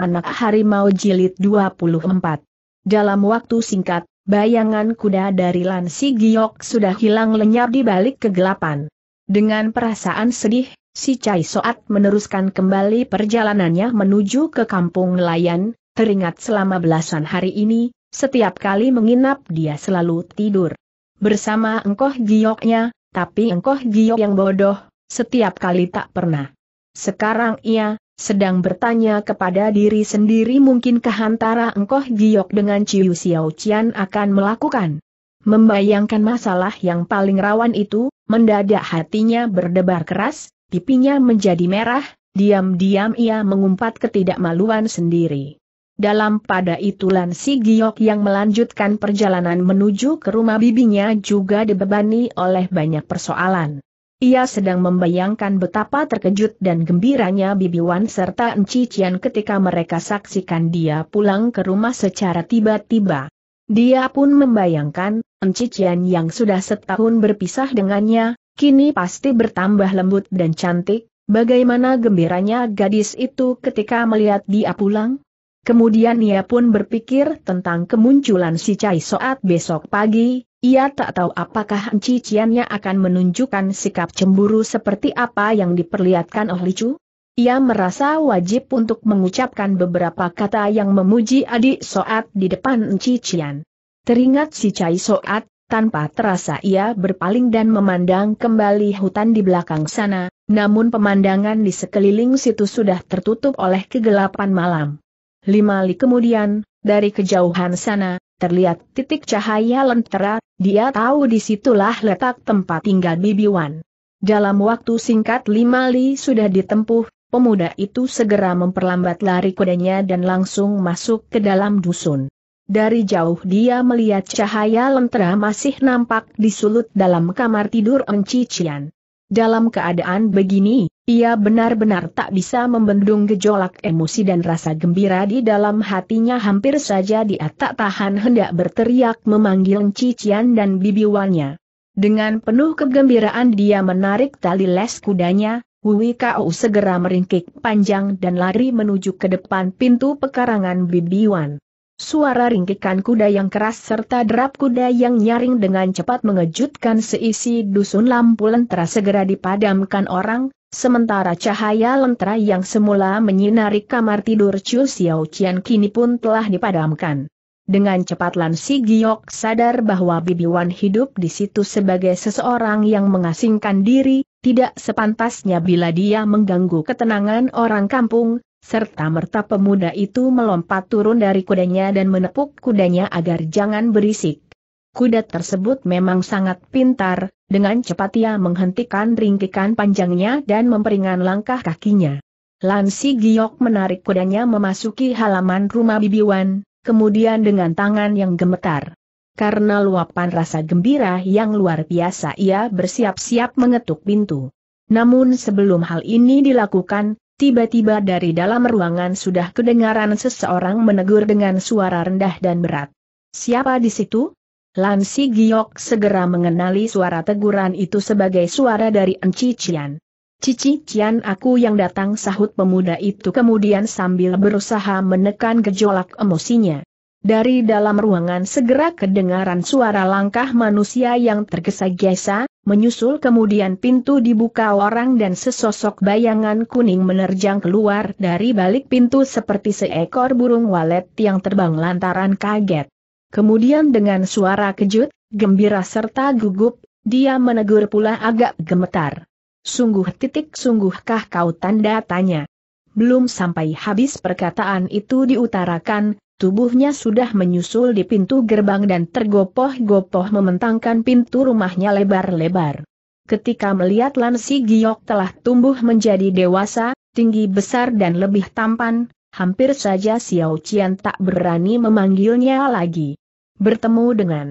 Anak Harimau Jilid 24 Dalam waktu singkat, bayangan kuda dari Lan Si Giok sudah hilang lenyap di balik kegelapan. Dengan perasaan sedih, si Cai Soat meneruskan kembali perjalanannya menuju ke kampung nelayan, teringat selama belasan hari ini, setiap kali menginap dia selalu tidur. Bersama engkoh gioknya, tapi engkoh giok yang bodoh, setiap kali tak pernah. Sekarang ia, sedang bertanya kepada diri sendiri mungkinkah antara engkoh giok dengan Ciu Xiao Qian akan melakukan. Membayangkan masalah yang paling rawan itu, mendadak hatinya berdebar keras, pipinya menjadi merah, diam-diam ia mengumpat ketidakmaluan sendiri. Dalam pada itu Lan Si Giok yang melanjutkan perjalanan menuju ke rumah bibinya juga dibebani oleh banyak persoalan. Ia sedang membayangkan betapa terkejut dan gembiranya Bibi Wan serta Enci Cian ketika mereka saksikan dia pulang ke rumah secara tiba-tiba. Dia pun membayangkan, Enci Cian yang sudah setahun berpisah dengannya, kini pasti bertambah lembut dan cantik, bagaimana gembiranya gadis itu ketika melihat dia pulang? Kemudian ia pun berpikir tentang kemunculan si Cai Soat besok pagi, ia tak tahu apakah enciciannya akan menunjukkan sikap cemburu seperti apa yang diperlihatkan oleh Licu. Ia merasa wajib untuk mengucapkan beberapa kata yang memuji adik Soat di depan encician. Teringat si Cai Soat, tanpa terasa ia berpaling dan memandang kembali hutan di belakang sana, namun pemandangan di sekeliling situ sudah tertutup oleh kegelapan malam. Lima li kemudian, dari kejauhan sana, terlihat titik cahaya lentera, dia tahu di situlah letak tempat tinggal Bibi Wan. Dalam waktu singkat lima li sudah ditempuh, pemuda itu segera memperlambat lari kudanya dan langsung masuk ke dalam dusun. Dari jauh dia melihat cahaya lentera masih nampak disulut dalam kamar tidur Encician. Dalam keadaan begini, ia benar-benar tak bisa membendung gejolak emosi dan rasa gembira di dalam hatinya hampir saja dia tak tahan hendak berteriak memanggil Cician dan bibiwannya. Dengan penuh kegembiraan dia menarik tali les kudanya, Hui Kau segera meringkik panjang dan lari menuju ke depan pintu pekarangan bibiwan. Suara ringkikan kuda yang keras serta derap kuda yang nyaring dengan cepat mengejutkan seisi dusun lampu lentera segera dipadamkan orang, sementara cahaya lentera yang semula menyinari kamar tidur Chu Xiao Qian kini pun telah dipadamkan. Dengan cepat Lan Si Giok sadar bahwa Bibi Wan hidup di situ sebagai seseorang yang mengasingkan diri, tidak sepantasnya bila dia mengganggu ketenangan orang kampung, serta merta pemuda itu melompat turun dari kudanya dan menepuk kudanya agar jangan berisik. Kuda tersebut memang sangat pintar, dengan cepat ia menghentikan ringkikan panjangnya dan memperingan langkah kakinya. Lan Si Giok menarik kudanya memasuki halaman rumah Bibiwan, kemudian dengan tangan yang gemetar. Karena luapan rasa gembira yang luar biasa ia bersiap-siap mengetuk pintu. Namun sebelum hal ini dilakukan, Tiba-tiba dari dalam ruangan sudah kedengaran seseorang menegur dengan suara rendah dan berat. Siapa di situ? Lan Si Giok segera mengenali suara teguran itu sebagai suara dari Enci Cian. Cici Cian aku yang datang sahut pemuda itu kemudian sambil berusaha menekan gejolak emosinya. Dari dalam ruangan segera kedengaran suara langkah manusia yang tergesa-gesa, menyusul kemudian pintu dibuka orang dan sesosok bayangan kuning menerjang keluar dari balik pintu seperti seekor burung walet yang terbang lantaran kaget. Kemudian dengan suara kejut, gembira serta gugup, dia menegur pula agak gemetar. Sungguh titik sungguhkah kau tanda tanya. Belum sampai habis perkataan itu diutarakan, tubuhnya sudah menyusul di pintu gerbang dan tergopoh-gopoh mementangkan pintu rumahnya lebar-lebar. Ketika melihat Lan Si Giok telah tumbuh menjadi dewasa, tinggi besar dan lebih tampan, hampir saja Xiao Qian tak berani memanggilnya lagi. Bertemu dengan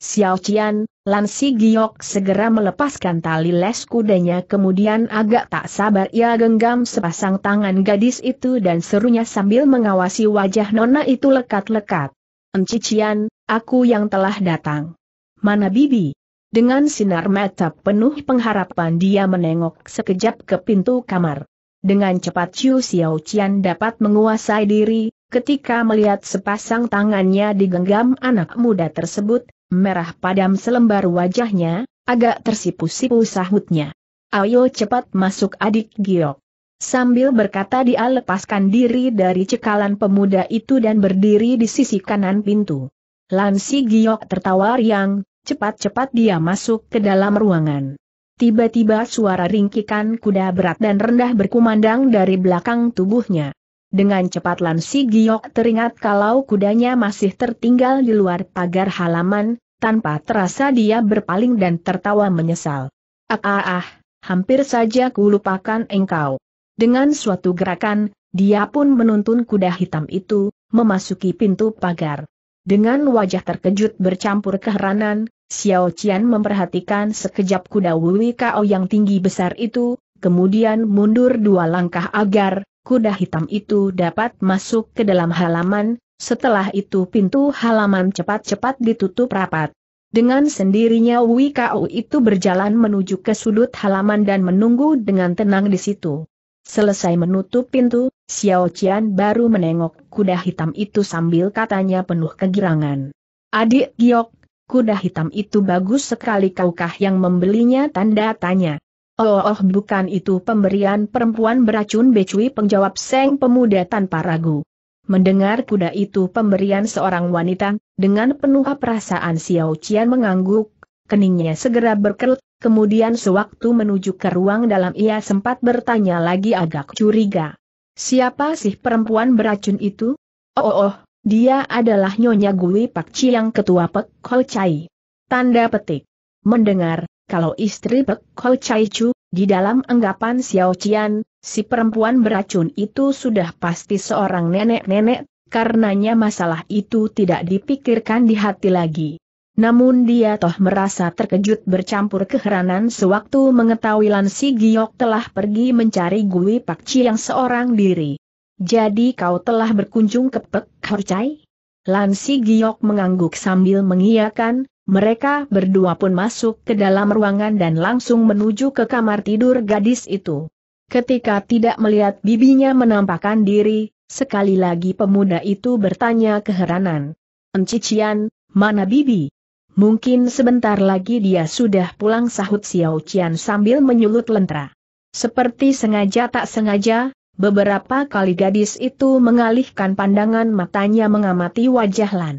Xiao Qian, Lan Si Giok segera melepaskan tali les kudanya kemudian agak tak sabar ia genggam sepasang tangan gadis itu dan serunya sambil mengawasi wajah nona itu lekat-lekat. Encician, aku yang telah datang. Mana bibi? Dengan sinar mata penuh pengharapan dia menengok sekejap ke pintu kamar. dengan cepat Chiu Xiao Qian dapat menguasai diri, ketika melihat sepasang tangannya digenggam anak muda tersebut, merah padam selembar wajahnya, agak tersipu-sipu sahutnya. Ayo cepat masuk adik Giok. Sambil berkata dia lepaskan diri dari cekalan pemuda itu dan berdiri di sisi kanan pintu. Lansi Giok tertawa riang, cepat-cepat dia masuk ke dalam ruangan. Tiba-tiba suara ringkikan kuda berat dan rendah berkumandang dari belakang tubuhnya. Dengan cepat Lansi Giok teringat kalau kudanya masih tertinggal di luar pagar halaman, tanpa terasa dia berpaling dan tertawa menyesal. Ah ah ah, hampir saja kulupakan engkau. Dengan suatu gerakan, dia pun menuntun kuda hitam itu, memasuki pintu pagar. Dengan wajah terkejut bercampur keheranan, Xiao Qian memperhatikan sekejap kuda Wui Kao yang tinggi besar itu, kemudian mundur dua langkah agar kuda hitam itu dapat masuk ke dalam halaman, setelah itu pintu halaman cepat-cepat ditutup rapat. Dengan sendirinya Wui Kao itu berjalan menuju ke sudut halaman dan menunggu dengan tenang di situ. Selesai menutup pintu, Xiao Qian baru menengok kuda hitam itu sambil katanya penuh kegirangan. Adik Giok, kuda hitam itu bagus sekali kaukah yang membelinya tanda tanya. Oh, oh bukan itu pemberian perempuan beracun becui penjawab Seng pemuda tanpa ragu. Mendengar kuda itu pemberian seorang wanita, dengan penuh perasaan Xiao Qian mengangguk, keningnya segera berkerut, kemudian sewaktu menuju ke ruang dalam ia sempat bertanya lagi agak curiga. Siapa sih perempuan beracun itu? Oh, oh, oh dia adalah Nyonya Gui Pak yang ketua Pek Chai. Tanda petik. Mendengar, kalau istri Pek Kol Chai Chu, di dalam anggapan Xiao Qian, si perempuan beracun itu sudah pasti seorang nenek-nenek, karenanya masalah itu tidak dipikirkan di hati lagi. Namun dia toh merasa terkejut bercampur keheranan sewaktu mengetahui Lan Si Giok telah pergi mencari Gui Pak yang seorang diri. Jadi kau telah berkunjung ke Pek Horcai? Lan Si Giok mengangguk sambil mengiyakan, mereka berdua pun masuk ke dalam ruangan dan langsung menuju ke kamar tidur gadis itu. Ketika tidak melihat bibinya menampakkan diri, sekali lagi pemuda itu bertanya keheranan. Encician, mana bibi? Mungkin sebentar lagi dia sudah pulang sahut Xiao Qian sambil menyulut lentera. Seperti sengaja tak sengaja, Beberapa kali gadis itu mengalihkan pandangan matanya mengamati wajah Lan.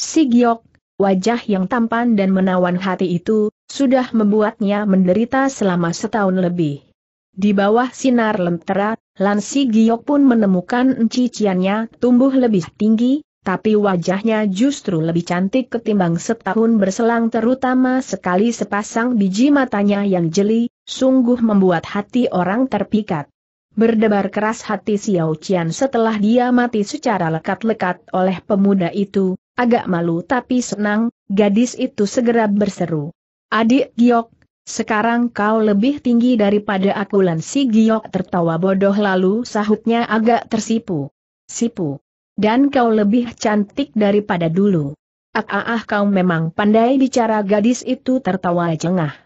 Si Giok, wajah yang tampan dan menawan hati itu, sudah membuatnya menderita selama setahun lebih. Di bawah sinar lentera, Lan Si Giok pun menemukan enciciannya tumbuh lebih tinggi, tapi wajahnya justru lebih cantik ketimbang setahun berselang terutama sekali sepasang biji matanya yang jeli, sungguh membuat hati orang terpikat. Berdebar keras hati Xiao Qian setelah dia mati secara lekat-lekat oleh pemuda itu, agak malu tapi senang, gadis itu segera berseru. Adik Giok, sekarang kau lebih tinggi daripada aku Lan si Giok tertawa bodoh lalu sahutnya agak tersipu. Sipu. Dan kau lebih cantik daripada dulu. Ah ah ah kau memang pandai bicara gadis itu tertawa jengah.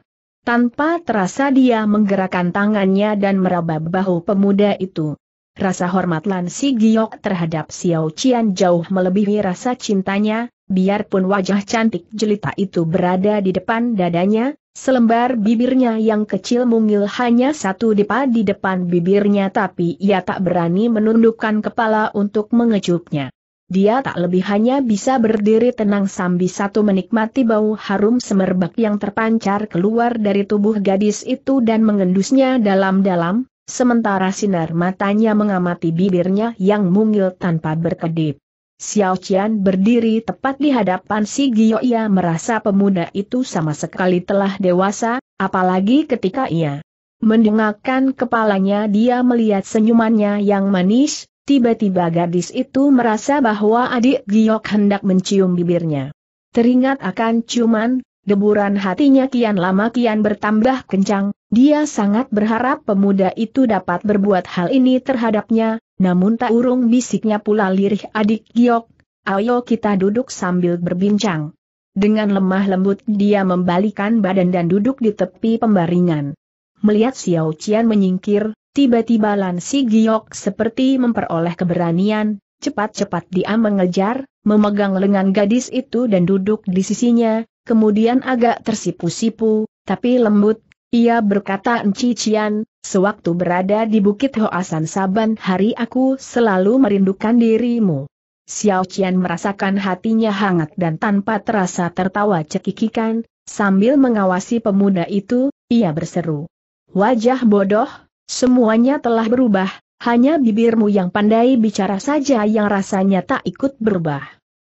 Tanpa terasa dia menggerakkan tangannya dan meraba bahu pemuda itu. Rasa hormat Lan Si Giok terhadap Xiao Qian jauh melebihi rasa cintanya, biarpun wajah cantik jelita itu berada di depan dadanya, selembar bibirnya yang kecil mungil hanya satu dipa di depan bibirnya tapi ia tak berani menundukkan kepala untuk mengecupnya dia tak lebih hanya bisa berdiri tenang sambil satu menikmati bau harum semerbak yang terpancar keluar dari tubuh gadis itu dan mengendusnya dalam-dalam, sementara sinar matanya mengamati bibirnya yang mungil tanpa berkedip. Xiao Qian berdiri tepat di hadapan si Gio ia merasa pemuda itu sama sekali telah dewasa, apalagi ketika ia mendengarkan kepalanya dia melihat senyumannya yang manis, Tiba-tiba gadis itu merasa bahwa adik Giok hendak mencium bibirnya. Teringat akan ciuman, deburan hatinya kian lama kian bertambah kencang, dia sangat berharap pemuda itu dapat berbuat hal ini terhadapnya, namun tak urung bisiknya pula lirih adik Giok, ayo kita duduk sambil berbincang. Dengan lemah lembut dia membalikan badan dan duduk di tepi pembaringan. Melihat Xiao Qian menyingkir, Tiba-tiba Lan Si Giok seperti memperoleh keberanian, cepat-cepat dia mengejar, memegang lengan gadis itu dan duduk di sisinya, kemudian agak tersipu-sipu, tapi lembut, ia berkata Encician, sewaktu berada di Bukit Hoasan Saban hari aku selalu merindukan dirimu. Xiao Qian merasakan hatinya hangat dan tanpa terasa tertawa cekikikan, sambil mengawasi pemuda itu, ia berseru. Wajah bodoh, Semuanya telah berubah, hanya bibirmu yang pandai bicara saja yang rasanya tak ikut berubah.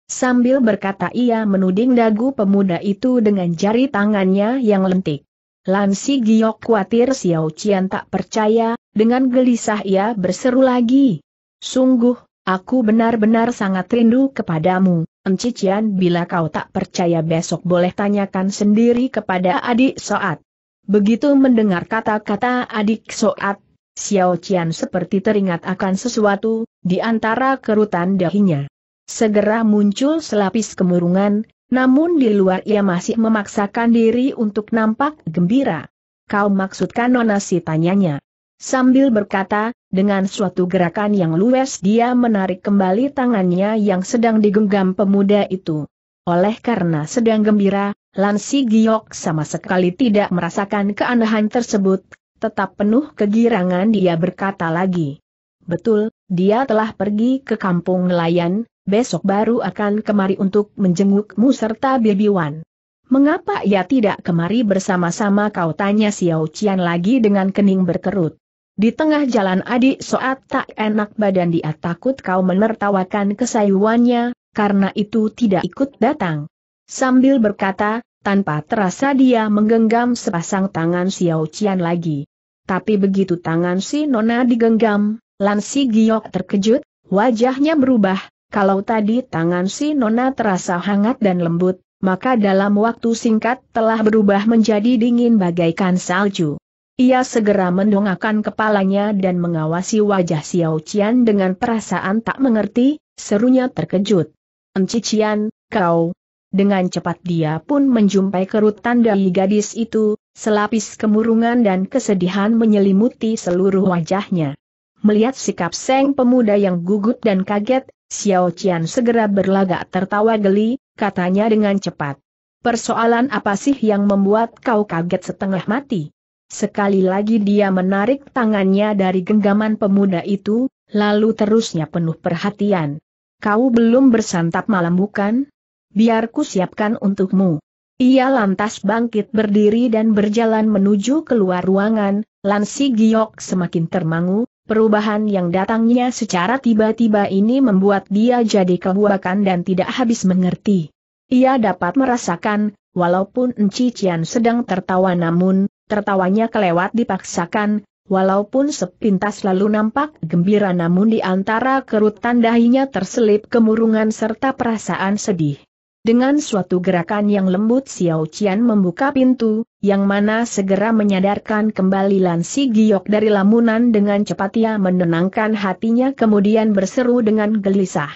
Sambil berkata ia menuding dagu pemuda itu dengan jari tangannya yang lentik. Lansi Giok khawatir Xiao Qian tak percaya, dengan gelisah ia berseru lagi. Sungguh, aku benar-benar sangat rindu kepadamu, Encician bila kau tak percaya besok boleh tanyakan sendiri kepada adik Soat. Begitu mendengar kata-kata adik Soat, Xiao Qian seperti teringat akan sesuatu, di antara kerutan dahinya. Segera muncul selapis kemurungan, namun di luar ia masih memaksakan diri untuk nampak gembira. Kau maksudkan nona si tanyanya. Sambil berkata, dengan suatu gerakan yang luwes dia menarik kembali tangannya yang sedang digenggam pemuda itu. Oleh karena sedang gembira, Lansi Giok sama sekali tidak merasakan keanehan tersebut, tetap penuh kegirangan dia berkata lagi. Betul, dia telah pergi ke kampung nelayan, besok baru akan kemari untuk menjengukmu serta Bibi Wan. Mengapa ia tidak kemari bersama-sama kau tanya Xiao Qian lagi dengan kening berkerut. Di tengah jalan adik Soat tak enak badan dia takut kau menertawakan kesayuannya, karena itu tidak ikut datang. Sambil berkata, tanpa terasa dia menggenggam sepasang tangan Xiao Qian lagi. Tapi begitu tangan si Nona digenggam, Lan Si Giok terkejut, wajahnya berubah, kalau tadi tangan si Nona terasa hangat dan lembut, maka dalam waktu singkat telah berubah menjadi dingin bagaikan salju. Ia segera mendongakkan kepalanya dan mengawasi wajah Xiao Qian dengan perasaan tak mengerti, serunya terkejut. Encician, kau, dengan cepat dia pun menjumpai kerutan dari gadis itu, selapis kemurungan dan kesedihan menyelimuti seluruh wajahnya. Melihat sikap Seng pemuda yang gugut dan kaget, Xiao Qian segera berlagak tertawa geli, katanya dengan cepat. Persoalan apa sih yang membuat kau kaget setengah mati? Sekali lagi dia menarik tangannya dari genggaman pemuda itu, lalu terusnya penuh perhatian. Kau belum bersantap malam bukan? biar ku siapkan untukmu. Ia lantas bangkit berdiri dan berjalan menuju keluar ruangan, Lansi Giok semakin termangu, perubahan yang datangnya secara tiba-tiba ini membuat dia jadi kebuakan dan tidak habis mengerti. Ia dapat merasakan, walaupun Encician sedang tertawa namun, tertawanya kelewat dipaksakan, walaupun sepintas lalu nampak gembira namun di antara kerutan dahinya terselip kemurungan serta perasaan sedih. Dengan suatu gerakan yang lembut Xiao Qian membuka pintu, yang mana segera menyadarkan kembali Lan Si Giok dari lamunan dengan cepat ia menenangkan hatinya kemudian berseru dengan gelisah.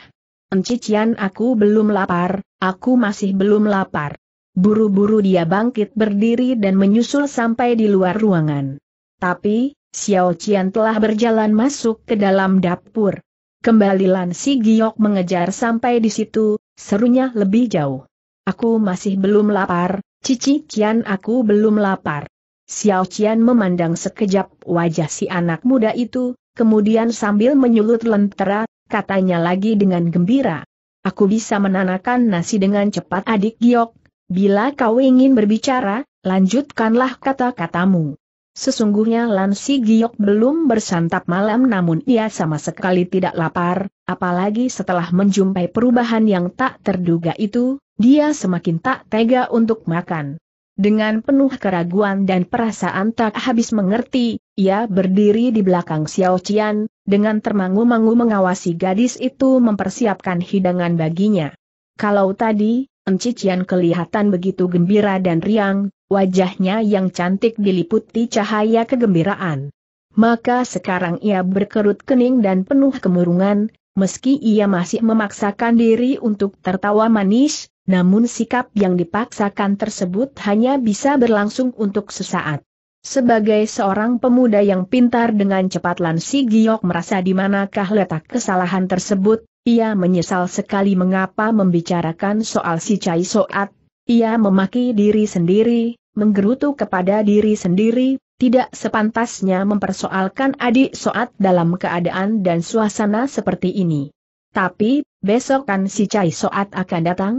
Encician aku belum lapar, aku masih belum lapar. Buru-buru dia bangkit berdiri dan menyusul sampai di luar ruangan. Tapi, Xiao Qian telah berjalan masuk ke dalam dapur. Kembali Lan Si Giok mengejar sampai di situ, serunya lebih jauh. Aku masih belum lapar, Cici Cian aku belum lapar. Xiao Qian memandang sekejap wajah si anak muda itu, kemudian sambil menyulut lentera, katanya lagi dengan gembira. Aku bisa menanakan nasi dengan cepat adik Giok, bila kau ingin berbicara, lanjutkanlah kata-katamu. Sesungguhnya Lan Si Giok belum bersantap malam namun ia sama sekali tidak lapar, apalagi setelah menjumpai perubahan yang tak terduga itu, dia semakin tak tega untuk makan. Dengan penuh keraguan dan perasaan tak habis mengerti, ia berdiri di belakang Xiao Qian, dengan termangu-mangu mengawasi gadis itu mempersiapkan hidangan baginya. Kalau tadi, Encician kelihatan begitu gembira dan riang, wajahnya yang cantik diliputi cahaya kegembiraan. Maka sekarang ia berkerut kening dan penuh kemurungan, meski ia masih memaksakan diri untuk tertawa manis, namun sikap yang dipaksakan tersebut hanya bisa berlangsung untuk sesaat. Sebagai seorang pemuda yang pintar dengan cepat Lan Si Giok merasa di manakah letak kesalahan tersebut, ia menyesal sekali mengapa membicarakan soal si Cai Soat. Ia memaki diri sendiri, menggerutu kepada diri sendiri, tidak sepantasnya mempersoalkan adik Soat dalam keadaan dan suasana seperti ini. Tapi, besok kan si Cai Soat akan datang?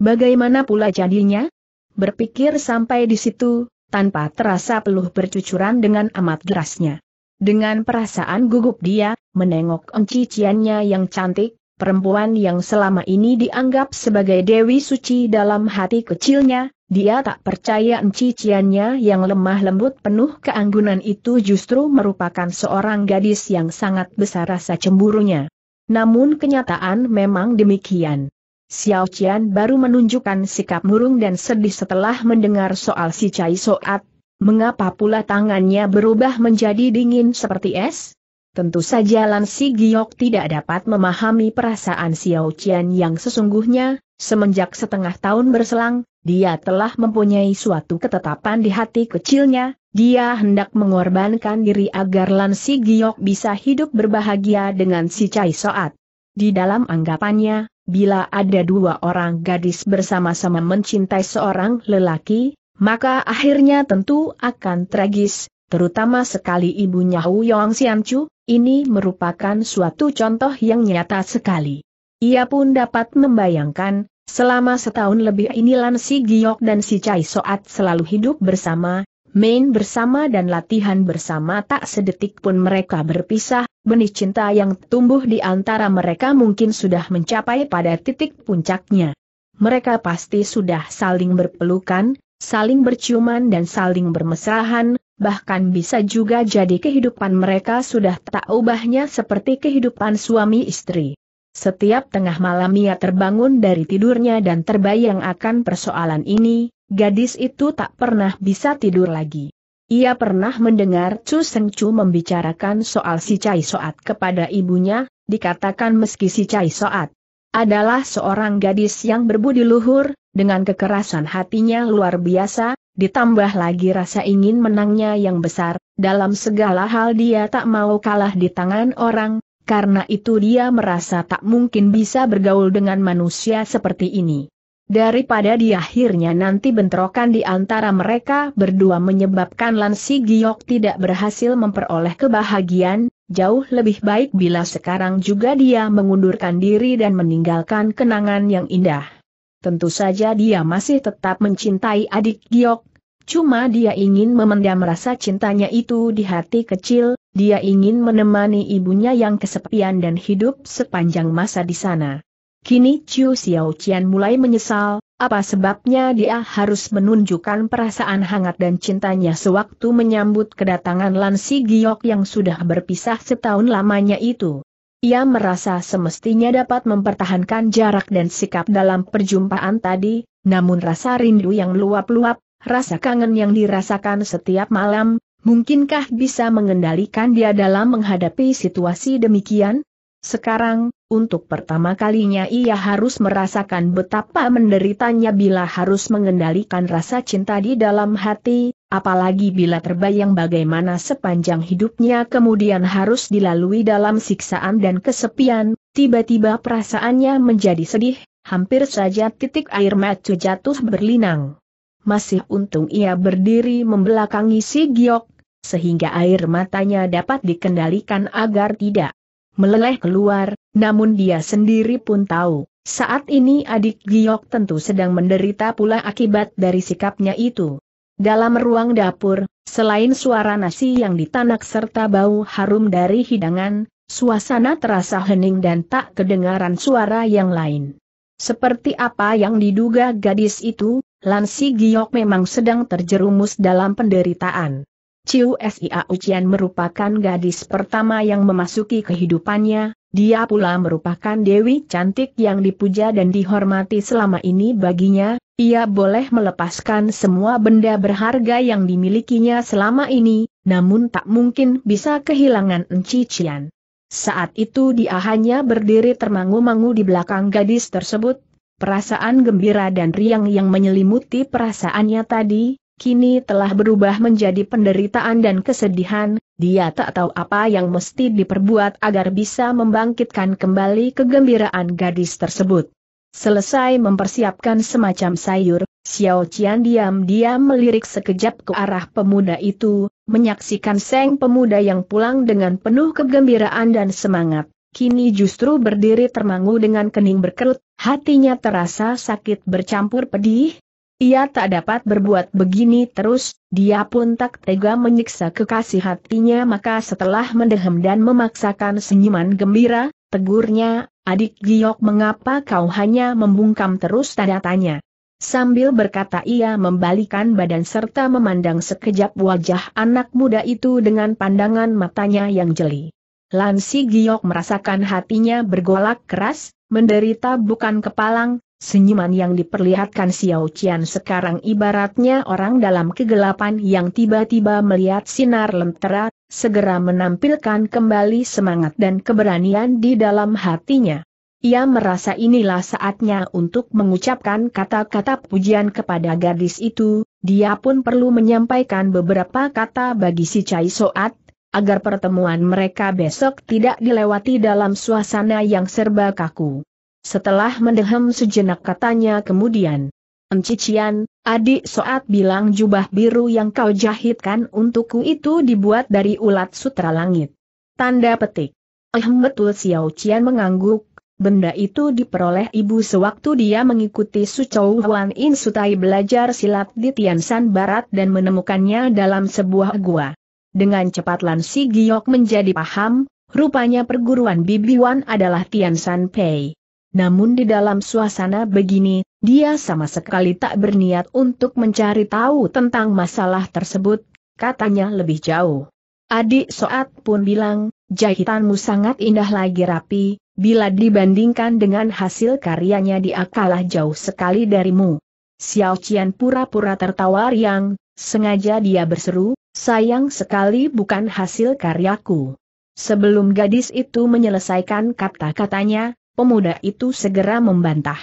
Bagaimana pula jadinya? Berpikir sampai di situ, tanpa terasa peluh bercucuran dengan amat derasnya. Dengan perasaan gugup dia, menengok enciciannya yang cantik, perempuan yang selama ini dianggap sebagai Dewi Suci dalam hati kecilnya, dia tak percaya enciciannya yang lemah lembut penuh keanggunan itu justru merupakan seorang gadis yang sangat besar rasa cemburunya. Namun kenyataan memang demikian. Xiao Qian baru menunjukkan sikap murung dan sedih setelah mendengar soal si Cai Soat. Mengapa pula tangannya berubah menjadi dingin seperti es? Tentu saja Lan Si Giok tidak dapat memahami perasaan Xiao Qian yang sesungguhnya, semenjak setengah tahun berselang, dia telah mempunyai suatu ketetapan di hati kecilnya, dia hendak mengorbankan diri agar Lan Si Giok bisa hidup berbahagia dengan si Cai Soat. Di dalam anggapannya, bila ada dua orang gadis bersama-sama mencintai seorang lelaki, maka akhirnya tentu akan tragis, terutama sekali ibunya Hu Yong Chu, ini merupakan suatu contoh yang nyata sekali. Ia pun dapat membayangkan, selama setahun lebih ini Lan Si Giok dan si Chai Soat selalu hidup bersama, main bersama dan latihan bersama tak sedetik pun mereka berpisah, benih cinta yang tumbuh di antara mereka mungkin sudah mencapai pada titik puncaknya. Mereka pasti sudah saling berpelukan, saling berciuman dan saling bermesrahan, bahkan bisa juga jadi kehidupan mereka sudah tak ubahnya seperti kehidupan suami istri. Setiap tengah malam ia terbangun dari tidurnya dan terbayang akan persoalan ini, gadis itu tak pernah bisa tidur lagi. Ia pernah mendengar Chu Seng Chu membicarakan soal si Cai Soat kepada ibunya, dikatakan meski si Cai Soat adalah seorang gadis yang berbudi luhur, dengan kekerasan hatinya luar biasa, ditambah lagi rasa ingin menangnya yang besar, dalam segala hal dia tak mau kalah di tangan orang, karena itu dia merasa tak mungkin bisa bergaul dengan manusia seperti ini. Daripada di akhirnya nanti bentrokan di antara mereka berdua menyebabkan Lan Si Giok tidak berhasil memperoleh kebahagiaan, jauh lebih baik bila sekarang juga dia mengundurkan diri dan meninggalkan kenangan yang indah. Tentu saja dia masih tetap mencintai adik Giok, cuma dia ingin memendam rasa cintanya itu di hati kecil, dia ingin menemani ibunya yang kesepian dan hidup sepanjang masa di sana. Kini Chiu Xiao Qian mulai menyesal, apa sebabnya dia harus menunjukkan perasaan hangat dan cintanya sewaktu menyambut kedatangan Lan Si Giok yang sudah berpisah setahun lamanya itu. Ia merasa semestinya dapat mempertahankan jarak dan sikap dalam perjumpaan tadi, namun rasa rindu yang luap-luap, rasa kangen yang dirasakan setiap malam, mungkinkah bisa mengendalikan dia dalam menghadapi situasi demikian? Sekarang, untuk pertama kalinya ia harus merasakan betapa menderitanya bila harus mengendalikan rasa cinta di dalam hati, apalagi bila terbayang bagaimana sepanjang hidupnya kemudian harus dilalui dalam siksaan dan kesepian, tiba-tiba perasaannya menjadi sedih, hampir saja titik air mata jatuh berlinang. Masih untung ia berdiri membelakangi si Giok, sehingga air matanya dapat dikendalikan agar tidak meleleh keluar, namun dia sendiri pun tahu, saat ini adik Giok tentu sedang menderita pula akibat dari sikapnya itu. Dalam ruang dapur, selain suara nasi yang ditanak serta bau harum dari hidangan, suasana terasa hening dan tak kedengaran suara yang lain. Seperti apa yang diduga gadis itu, Lansi Giok memang sedang terjerumus dalam penderitaan. Ciu Sia Ucian merupakan gadis pertama yang memasuki kehidupannya, dia pula merupakan dewi cantik yang dipuja dan dihormati selama ini baginya, ia boleh melepaskan semua benda berharga yang dimilikinya selama ini, namun tak mungkin bisa kehilangan encician. Saat itu dia hanya berdiri termangu-mangu di belakang gadis tersebut, perasaan gembira dan riang yang menyelimuti perasaannya tadi, kini telah berubah menjadi penderitaan dan kesedihan, dia tak tahu apa yang mesti diperbuat agar bisa membangkitkan kembali kegembiraan gadis tersebut. Selesai mempersiapkan semacam sayur, Xiao Qian diam-diam melirik sekejap ke arah pemuda itu, menyaksikan Seng pemuda yang pulang dengan penuh kegembiraan dan semangat. Kini justru berdiri termangu dengan kening berkerut, hatinya terasa sakit bercampur pedih, ia tak dapat berbuat begini terus, dia pun tak tega menyiksa kekasih hatinya maka setelah mendehem dan memaksakan senyuman gembira, tegurnya, adik Giok mengapa kau hanya membungkam terus tanda tanya. Sambil berkata ia membalikan badan serta memandang sekejap wajah anak muda itu dengan pandangan matanya yang jeli. Lansi Giok merasakan hatinya bergolak keras, menderita bukan kepalang, Senyuman yang diperlihatkan Xiao Qian sekarang ibaratnya orang dalam kegelapan yang tiba-tiba melihat sinar lentera, segera menampilkan kembali semangat dan keberanian di dalam hatinya. Ia merasa inilah saatnya untuk mengucapkan kata-kata pujian kepada gadis itu, dia pun perlu menyampaikan beberapa kata bagi si Cai Soat, agar pertemuan mereka besok tidak dilewati dalam suasana yang serba kaku. Setelah mendehem sejenak katanya kemudian. Encician, adik Soat bilang jubah biru yang kau jahitkan untukku itu dibuat dari ulat sutra langit. Tanda petik. Eh betul Xiao Qian mengangguk, benda itu diperoleh ibu sewaktu dia mengikuti Sucou Huan In Sutai belajar silat di Tiansan Barat dan menemukannya dalam sebuah gua. Dengan cepat Lan Si Giok menjadi paham, rupanya perguruan Bibiwan adalah Tiansan Pei. Namun di dalam suasana begini, dia sama sekali tak berniat untuk mencari tahu tentang masalah tersebut, katanya lebih jauh. Adik Soat pun bilang, jahitanmu sangat indah lagi rapi, bila dibandingkan dengan hasil karyanya dia kalah jauh sekali darimu. Xiao Qian pura-pura tertawa riang, sengaja dia berseru, sayang sekali bukan hasil karyaku. Sebelum gadis itu menyelesaikan kata-katanya, pemuda itu segera membantah.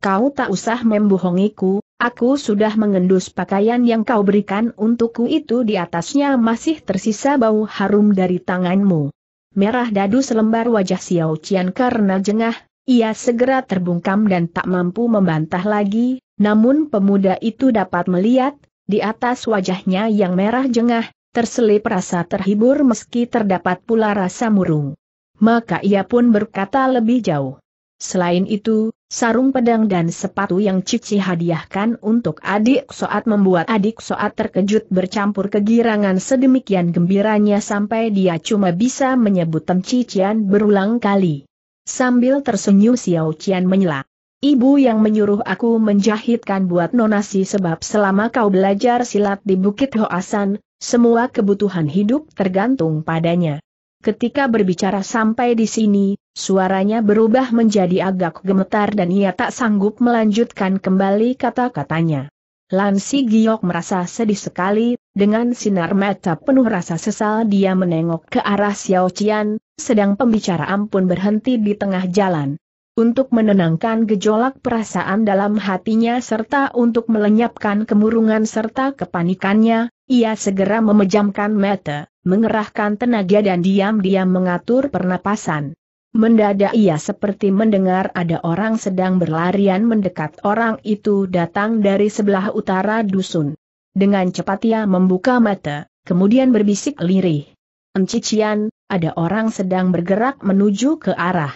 Kau tak usah membohongiku, aku sudah mengendus pakaian yang kau berikan untukku itu di atasnya masih tersisa bau harum dari tanganmu. Merah dadu selembar wajah Xiao Qian karena jengah, ia segera terbungkam dan tak mampu membantah lagi, namun pemuda itu dapat melihat, di atas wajahnya yang merah jengah, terselip rasa terhibur meski terdapat pula rasa murung maka ia pun berkata lebih jauh. Selain itu, sarung pedang dan sepatu yang Cici hadiahkan untuk adik Soat membuat adik Soat terkejut bercampur kegirangan sedemikian gembiranya sampai dia cuma bisa menyebut Cician berulang kali. Sambil tersenyum Xiao Qian menyela. Ibu yang menyuruh aku menjahitkan buat nonasi sebab selama kau belajar silat di Bukit Hoasan, semua kebutuhan hidup tergantung padanya. Ketika berbicara sampai di sini, suaranya berubah menjadi agak gemetar dan ia tak sanggup melanjutkan kembali kata-katanya. Lansi Giok merasa sedih sekali, dengan sinar mata penuh rasa sesal dia menengok ke arah Xiao Qian, sedang pembicaraan pun berhenti di tengah jalan. Untuk menenangkan gejolak perasaan dalam hatinya serta untuk melenyapkan kemurungan serta kepanikannya, ia segera memejamkan mata mengerahkan tenaga dan diam-diam mengatur pernapasan. Mendadak ia seperti mendengar ada orang sedang berlarian mendekat orang itu datang dari sebelah utara dusun. Dengan cepat ia membuka mata, kemudian berbisik lirih. Encician, ada orang sedang bergerak menuju ke arah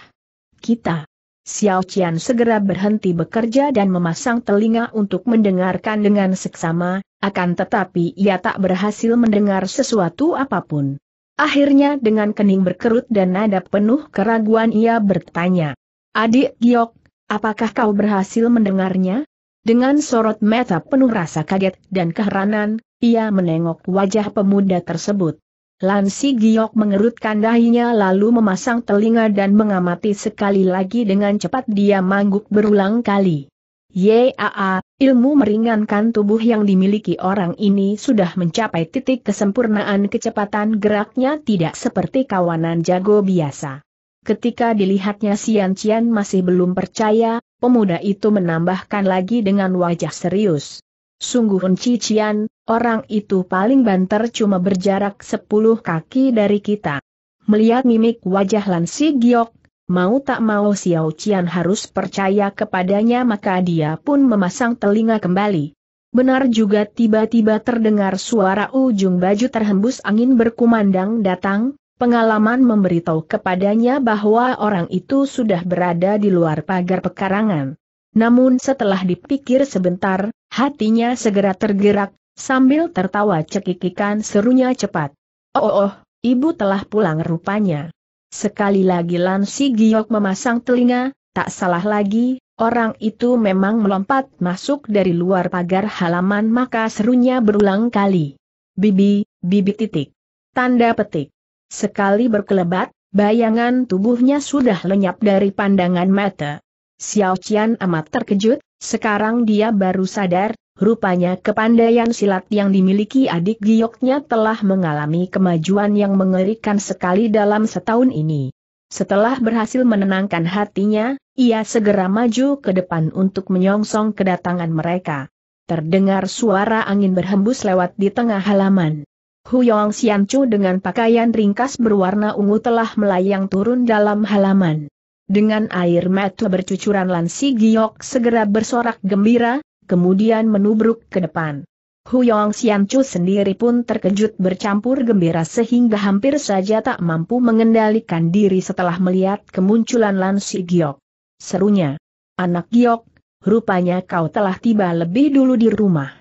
kita. Xiao Qian segera berhenti bekerja dan memasang telinga untuk mendengarkan dengan seksama, akan tetapi ia tak berhasil mendengar sesuatu apa pun. Akhirnya dengan kening berkerut dan nada penuh keraguan ia bertanya. Adik Giok, apakah kau berhasil mendengarnya? Dengan sorot mata penuh rasa kaget dan keheranan, ia menengok wajah pemuda tersebut. Lansi Giok mengerutkan dahinya lalu memasang telinga dan mengamati sekali lagi dengan cepat dia mangguk berulang kali. Yaa, ilmu meringankan tubuh yang dimiliki orang ini sudah mencapai titik kesempurnaan kecepatan geraknya tidak seperti kawanan jago biasa. Ketika dilihatnya Sian Cian masih belum percaya, pemuda itu menambahkan lagi dengan wajah serius. Sungguh Cian, Orang itu paling banter cuma berjarak sepuluh kaki dari kita. Melihat mimik wajah Lan Si Giok, mau tak mau Xiao Qian harus percaya kepadanya maka dia pun memasang telinga kembali. Benar juga tiba-tiba terdengar suara ujung baju terhembus angin berkumandang datang, pengalaman memberitahu kepadanya bahwa orang itu sudah berada di luar pagar pekarangan. Namun setelah dipikir sebentar, hatinya segera tergerak, Sambil tertawa cekikikan serunya cepat. Oh, oh, oh, ibu telah pulang rupanya. Sekali lagi Lan Si Giok memasang telinga, tak salah lagi, orang itu memang melompat masuk dari luar pagar halaman maka serunya berulang kali. Bibi, bibi titik. Tanda petik. Sekali berkelebat, bayangan tubuhnya sudah lenyap dari pandangan mata. Xiao Qian amat terkejut, sekarang dia baru sadar, Rupanya kepandaian silat yang dimiliki adik gioknya telah mengalami kemajuan yang mengerikan sekali dalam setahun ini. Setelah berhasil menenangkan hatinya, ia segera maju ke depan untuk menyongsong kedatangan mereka. Terdengar suara angin berhembus lewat di tengah halaman. Huyong Xianchu dengan pakaian ringkas berwarna ungu telah melayang turun dalam halaman. Dengan air mata bercucuran Lan Si Giok segera bersorak gembira, kemudian menubruk ke depan. Huyong Xianchu sendiri pun terkejut bercampur gembira sehingga hampir saja tak mampu mengendalikan diri setelah melihat kemunculan Lan Si Giok. Serunya, anak Giok, rupanya kau telah tiba lebih dulu di rumah.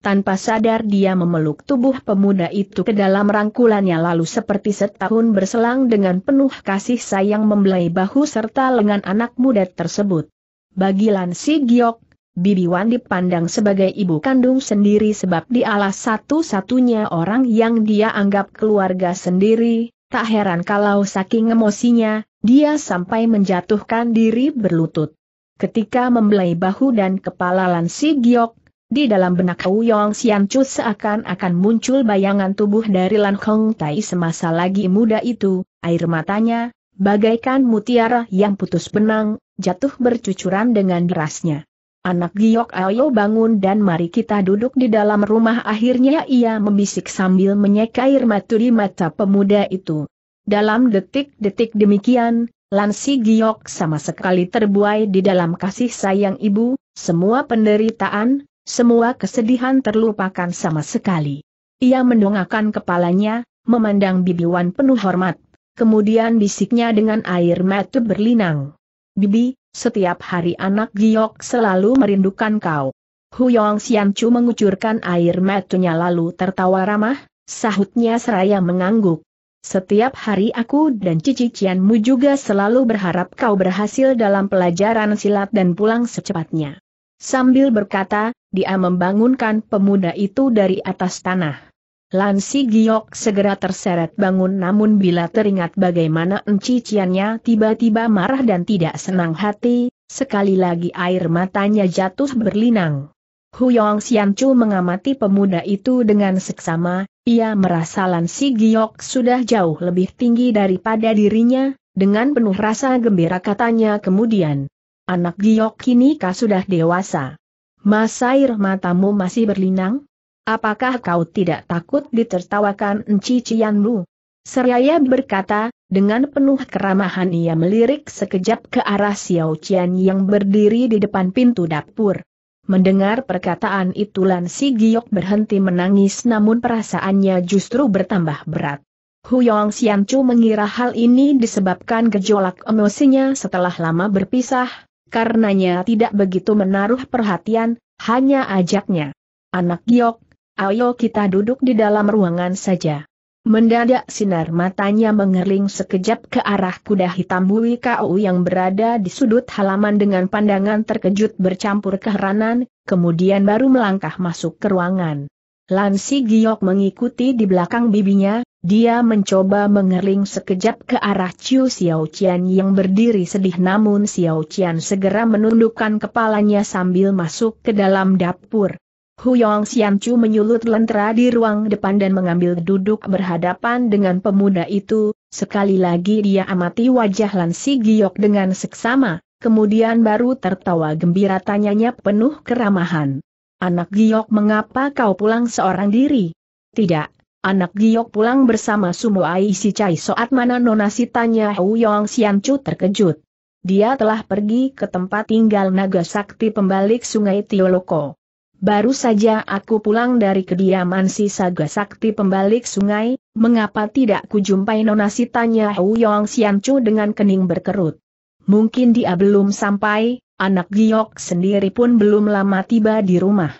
Tanpa sadar dia memeluk tubuh pemuda itu ke dalam rangkulannya lalu seperti setahun berselang dengan penuh kasih sayang membelai bahu serta lengan anak muda tersebut. Bagi Lan Si Giok, Bibi Wan dipandang sebagai ibu kandung sendiri sebab dialah satu-satunya orang yang dia anggap keluarga sendiri, tak heran kalau saking emosinya, dia sampai menjatuhkan diri berlutut. Ketika membelai bahu dan kepala Lan Si Giok, di dalam benak Yong Xian Chu seakan-akan muncul bayangan tubuh dari Lan Hong Tai semasa lagi muda itu, air matanya, bagaikan mutiara yang putus benang, jatuh bercucuran dengan derasnya. Anak Giok ayo bangun dan mari kita duduk di dalam rumah akhirnya ia membisik sambil menyeka air mata di mata pemuda itu. Dalam detik-detik demikian, Lansi Giok sama sekali terbuai di dalam kasih sayang ibu, semua penderitaan, semua kesedihan terlupakan sama sekali. Ia mendongakkan kepalanya, memandang Bibi Wan penuh hormat, kemudian bisiknya dengan air mata berlinang. Bibi, setiap hari anak Giok selalu merindukan kau. Huyong Xianchu mengucurkan air matanya lalu tertawa ramah, sahutnya seraya mengangguk. Setiap hari aku dan Cici Cianmu juga selalu berharap kau berhasil dalam pelajaran silat dan pulang secepatnya. Sambil berkata, dia membangunkan pemuda itu dari atas tanah. Lan Si Giok segera terseret bangun namun bila teringat bagaimana enciciannya tiba-tiba marah dan tidak senang hati, sekali lagi air matanya jatuh berlinang. Huyong Xianchu mengamati pemuda itu dengan seksama, ia merasa Lan Si Giok sudah jauh lebih tinggi daripada dirinya, dengan penuh rasa gembira katanya kemudian. Anak Giok kini kau sudah dewasa. Masa air matamu masih berlinang? Apakah kau tidak takut ditertawakan encicianmu? Seraya berkata, dengan penuh keramahan ia melirik sekejap ke arah Xiao Qian yang berdiri di depan pintu dapur. Mendengar perkataan itu Lan Si Giok berhenti menangis namun perasaannya justru bertambah berat. Huyong Xian Chu mengira hal ini disebabkan gejolak emosinya setelah lama berpisah, karenanya tidak begitu menaruh perhatian, hanya ajaknya. Anak Giok, ayo kita duduk di dalam ruangan saja. Mendadak sinar matanya mengerling sekejap ke arah kuda hitam Bui Kau yang berada di sudut halaman dengan pandangan terkejut bercampur keheranan, kemudian baru melangkah masuk ke ruangan. Lansi Giok mengikuti di belakang bibinya, dia mencoba mengerling sekejap ke arah Chiu Xiao Qian yang berdiri sedih namun Xiao Qian segera menundukkan kepalanya sambil masuk ke dalam dapur. Huyong Xianchu menyulut lentera di ruang depan dan mengambil duduk berhadapan dengan pemuda itu, sekali lagi dia amati wajah Lan Si Giok dengan seksama, kemudian baru tertawa gembira tanyanya penuh keramahan. Anak Giok mengapa kau pulang seorang diri? Tidak, anak Giok pulang bersama Sumuai si Cai Soat mana nona tanya Hu Yong Sian Chu terkejut. Dia telah pergi ke tempat tinggal naga sakti pembalik sungai Tioloko. Baru saja aku pulang dari kediaman si Saga Sakti pembalik sungai, mengapa tidak kujumpai nona tanya Hu Yong Sian Chu dengan kening berkerut. Mungkin dia belum sampai, anak Giok sendiri pun belum lama tiba di rumah.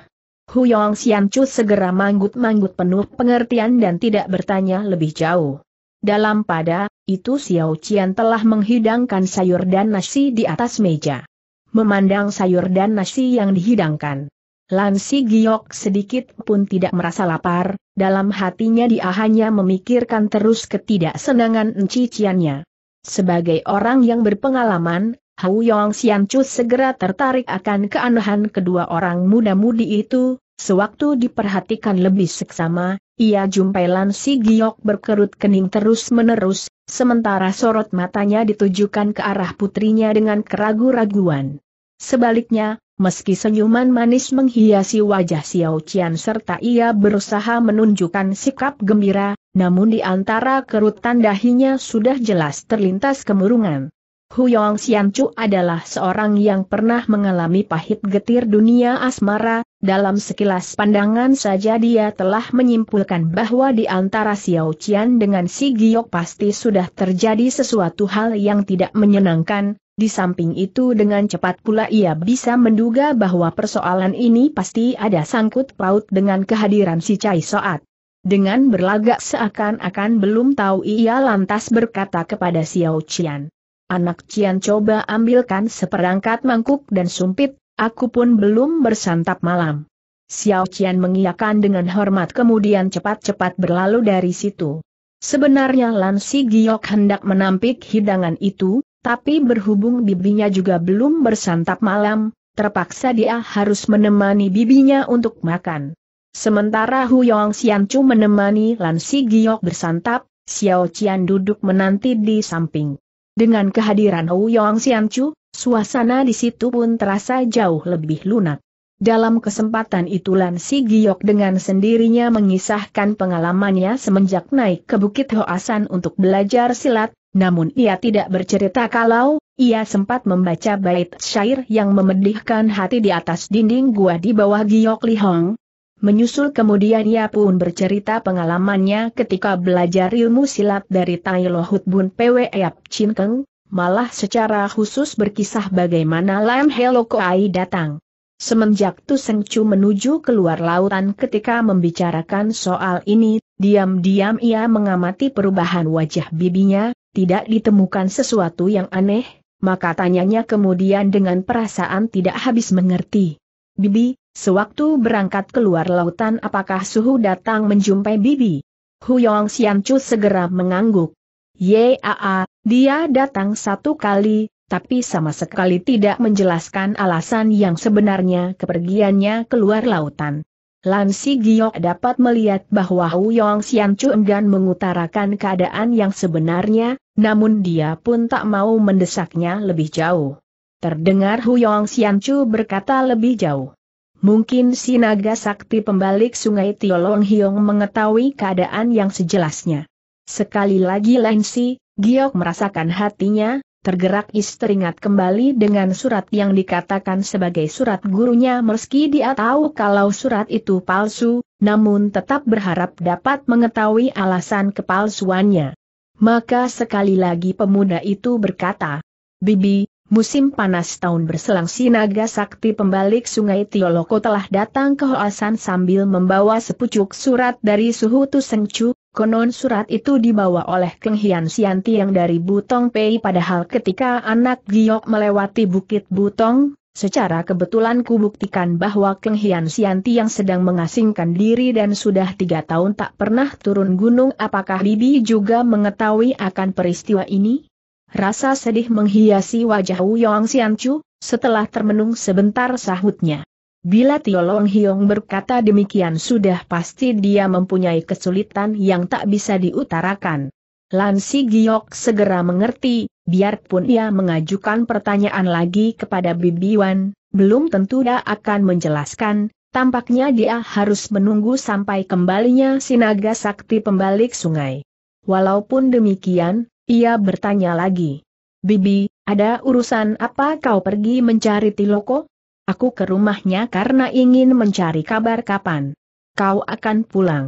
Huyong Chu segera manggut-manggut penuh pengertian dan tidak bertanya lebih jauh. Dalam pada, itu Xiao Qian telah menghidangkan sayur dan nasi di atas meja. Memandang sayur dan nasi yang dihidangkan. Lan Si Giok sedikit pun tidak merasa lapar, dalam hatinya dia hanya memikirkan terus ketidaksenangan enciciannya. Sebagai orang yang berpengalaman, Hau Yong Sian Chu segera tertarik akan keanehan kedua orang muda-mudi itu, sewaktu diperhatikan lebih seksama, ia jumpai Lan Si Giok berkerut kening terus-menerus, sementara sorot matanya ditujukan ke arah putrinya dengan keragu-raguan. Sebaliknya, meski senyuman manis menghiasi wajah Xiao Qian serta ia berusaha menunjukkan sikap gembira, namun di antara kerutan dahinya sudah jelas terlintas kemurungan. Huyong Xiancu adalah seorang yang pernah mengalami pahit getir dunia asmara, dalam sekilas pandangan saja dia telah menyimpulkan bahwa di antara Xiao Qian dengan Si Giok pasti sudah terjadi sesuatu hal yang tidak menyenangkan, di samping itu dengan cepat pula ia bisa menduga bahwa persoalan ini pasti ada sangkut paut dengan kehadiran si Cai Soat. Dengan berlagak seakan-akan belum tahu ia lantas berkata kepada Xiao Qian. Anak Cian coba ambilkan seperangkat mangkuk dan sumpit, aku pun belum bersantap malam. Xiao Qian mengiyakan dengan hormat kemudian cepat-cepat berlalu dari situ. Sebenarnya Lan Si Giok hendak menampik hidangan itu, tapi berhubung bibinya juga belum bersantap malam, terpaksa dia harus menemani bibinya untuk makan. Sementara Hu Yong Xian Chu menemani Lan Si Giok bersantap, Xiao Qian duduk menanti di samping. Dengan kehadiran Hu Yong Chu, suasana di situ pun terasa jauh lebih lunak. Dalam kesempatan itu Lan Si Giok dengan sendirinya mengisahkan pengalamannya semenjak naik ke Bukit Hoasan untuk belajar silat, namun ia tidak bercerita kalau ia sempat membaca bait syair yang memedihkan hati di atas dinding gua di bawah Giok Li Hong, Menyusul kemudian ia pun bercerita pengalamannya ketika belajar ilmu silat dari Tai Lohut Bun Pwe Yap Chin Keng, malah secara khusus berkisah bagaimana Lam Heloko Ai datang. Semenjak Tu Seng Chu menuju keluar lautan ketika membicarakan soal ini, diam-diam ia mengamati perubahan wajah bibinya, tidak ditemukan sesuatu yang aneh, maka tanyanya kemudian dengan perasaan tidak habis mengerti. Bibi, Sewaktu berangkat keluar lautan apakah suhu datang menjumpai Bibi? Huyong Chu segera mengangguk. Yaa, dia datang satu kali, tapi sama sekali tidak menjelaskan alasan yang sebenarnya kepergiannya keluar lautan. Lan Si Giok dapat melihat bahwa Hu Yong Chu enggan mengutarakan keadaan yang sebenarnya, namun dia pun tak mau mendesaknya lebih jauh. Terdengar Hu Yong Chu berkata lebih jauh. Mungkin si naga sakti pembalik sungai Tiolong Hiong mengetahui keadaan yang sejelasnya. Sekali lagi Lensi, Giok merasakan hatinya, tergerak isteringat kembali dengan surat yang dikatakan sebagai surat gurunya meski dia tahu kalau surat itu palsu, namun tetap berharap dapat mengetahui alasan kepalsuannya. Maka sekali lagi pemuda itu berkata, Bibi, Musim panas tahun berselang Sinaga Sakti pembalik sungai Tioloko telah datang ke Hoasan sambil membawa sepucuk surat dari Suhu Tusengcu, konon surat itu dibawa oleh Keng Hian Sianti yang dari Butong Pei padahal ketika anak Giok melewati Bukit Butong, secara kebetulan kubuktikan bahwa Keng Hian Sianti yang sedang mengasingkan diri dan sudah tiga tahun tak pernah turun gunung apakah Bibi juga mengetahui akan peristiwa ini? Rasa sedih menghiasi wajah Wu Yong Chu, setelah termenung sebentar sahutnya. Bila Tiolong Hiong berkata demikian sudah pasti dia mempunyai kesulitan yang tak bisa diutarakan. Lan Si Giok segera mengerti, biarpun ia mengajukan pertanyaan lagi kepada Bibi Wan, belum tentu dia akan menjelaskan, Tampaknya dia harus menunggu sampai kembalinya sinaga sakti pembalik sungai. Walaupun demikian, ia bertanya lagi. Bibi, ada urusan apa kau pergi mencari Tiloko? Aku ke rumahnya karena ingin mencari kabar kapan kau akan pulang.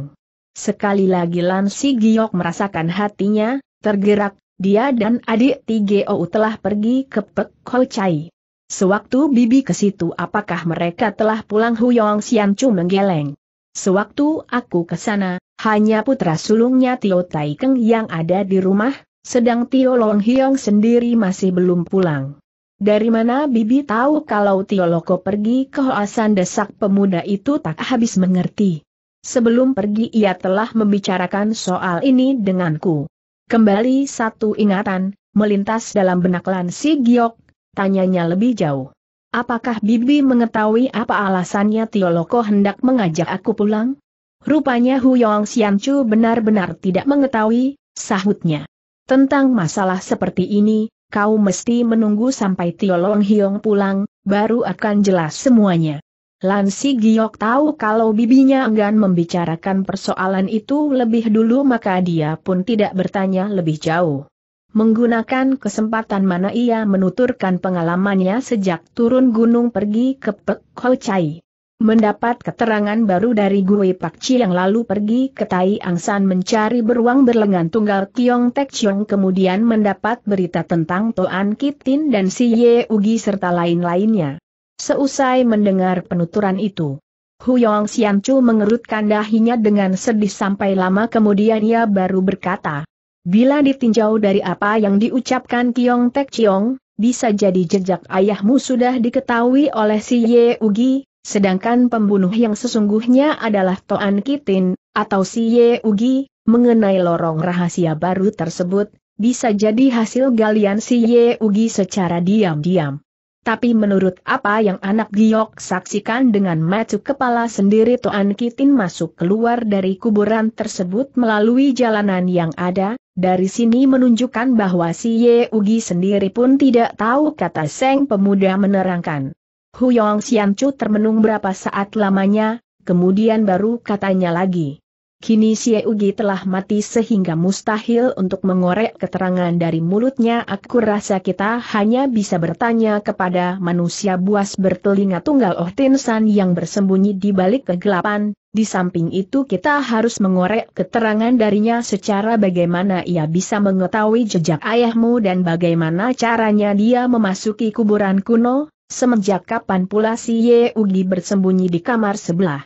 Sekali lagi Lan Si Giok merasakan hatinya, tergerak, dia dan adik Tigeo telah pergi ke Pek Ho Chai. Sewaktu Bibi ke situ apakah mereka telah pulang Huyong Sian Chu menggeleng. Sewaktu aku ke sana, hanya putra sulungnya Tio Tai Keng yang ada di rumah, sedang Tio Long Hiong sendiri masih belum pulang. Dari mana Bibi tahu kalau Tio Loko pergi ke Hoasan desak pemuda itu tak habis mengerti. Sebelum pergi ia telah membicarakan soal ini denganku. Kembali satu ingatan, melintas dalam benak Lan Si Giok, tanyanya lebih jauh. Apakah Bibi mengetahui apa alasannya Tioloko hendak mengajak aku pulang? Rupanya Hu Yong Xianchu benar-benar tidak mengetahui, sahutnya. Tentang masalah seperti ini, kau mesti menunggu sampai Tiolong Hiong pulang, baru akan jelas semuanya. Lan Si Giok tahu kalau bibinya enggan membicarakan persoalan itu lebih dulu maka dia pun tidak bertanya lebih jauh. Menggunakan kesempatan mana ia menuturkan pengalamannya sejak turun gunung pergi ke Pek Ho Chai. Mendapat keterangan baru dari Gui Pakci yang lalu pergi ke Tai Angsan mencari beruang berlengan tunggal Kiong Tek Chiong kemudian mendapat berita tentang Toan Kitin dan Si Ye Ugi serta lain-lainnya. Seusai mendengar penuturan itu, Huyong Chu mengerutkan dahinya dengan sedih sampai lama kemudian ia baru berkata, Bila ditinjau dari apa yang diucapkan Kiong Tek Chiong, bisa jadi jejak ayahmu sudah diketahui oleh si Ye Ugi, sedangkan pembunuh yang sesungguhnya adalah Toan Kitin, atau si Ye Ugi, mengenai lorong rahasia baru tersebut, bisa jadi hasil galian si Ye Ugi secara diam-diam. Tapi menurut apa yang anak Giok saksikan dengan mata kepala sendiri Toan Kitin masuk keluar dari kuburan tersebut melalui jalanan yang ada, dari sini menunjukkan bahwa si Ye Ugi sendiri pun tidak tahu kata Seng pemuda menerangkan. Huyong Chu termenung berapa saat lamanya, kemudian baru katanya lagi. Kini si Ugi telah mati sehingga mustahil untuk mengorek keterangan dari mulutnya. Aku rasa kita hanya bisa bertanya kepada manusia buas bertelinga tunggal Oh Tinsan yang bersembunyi di balik kegelapan, di samping itu kita harus mengorek keterangan darinya secara bagaimana ia bisa mengetahui jejak ayahmu dan bagaimana caranya dia memasuki kuburan kuno, semenjak kapan pula si Ye Ugi bersembunyi di kamar sebelah.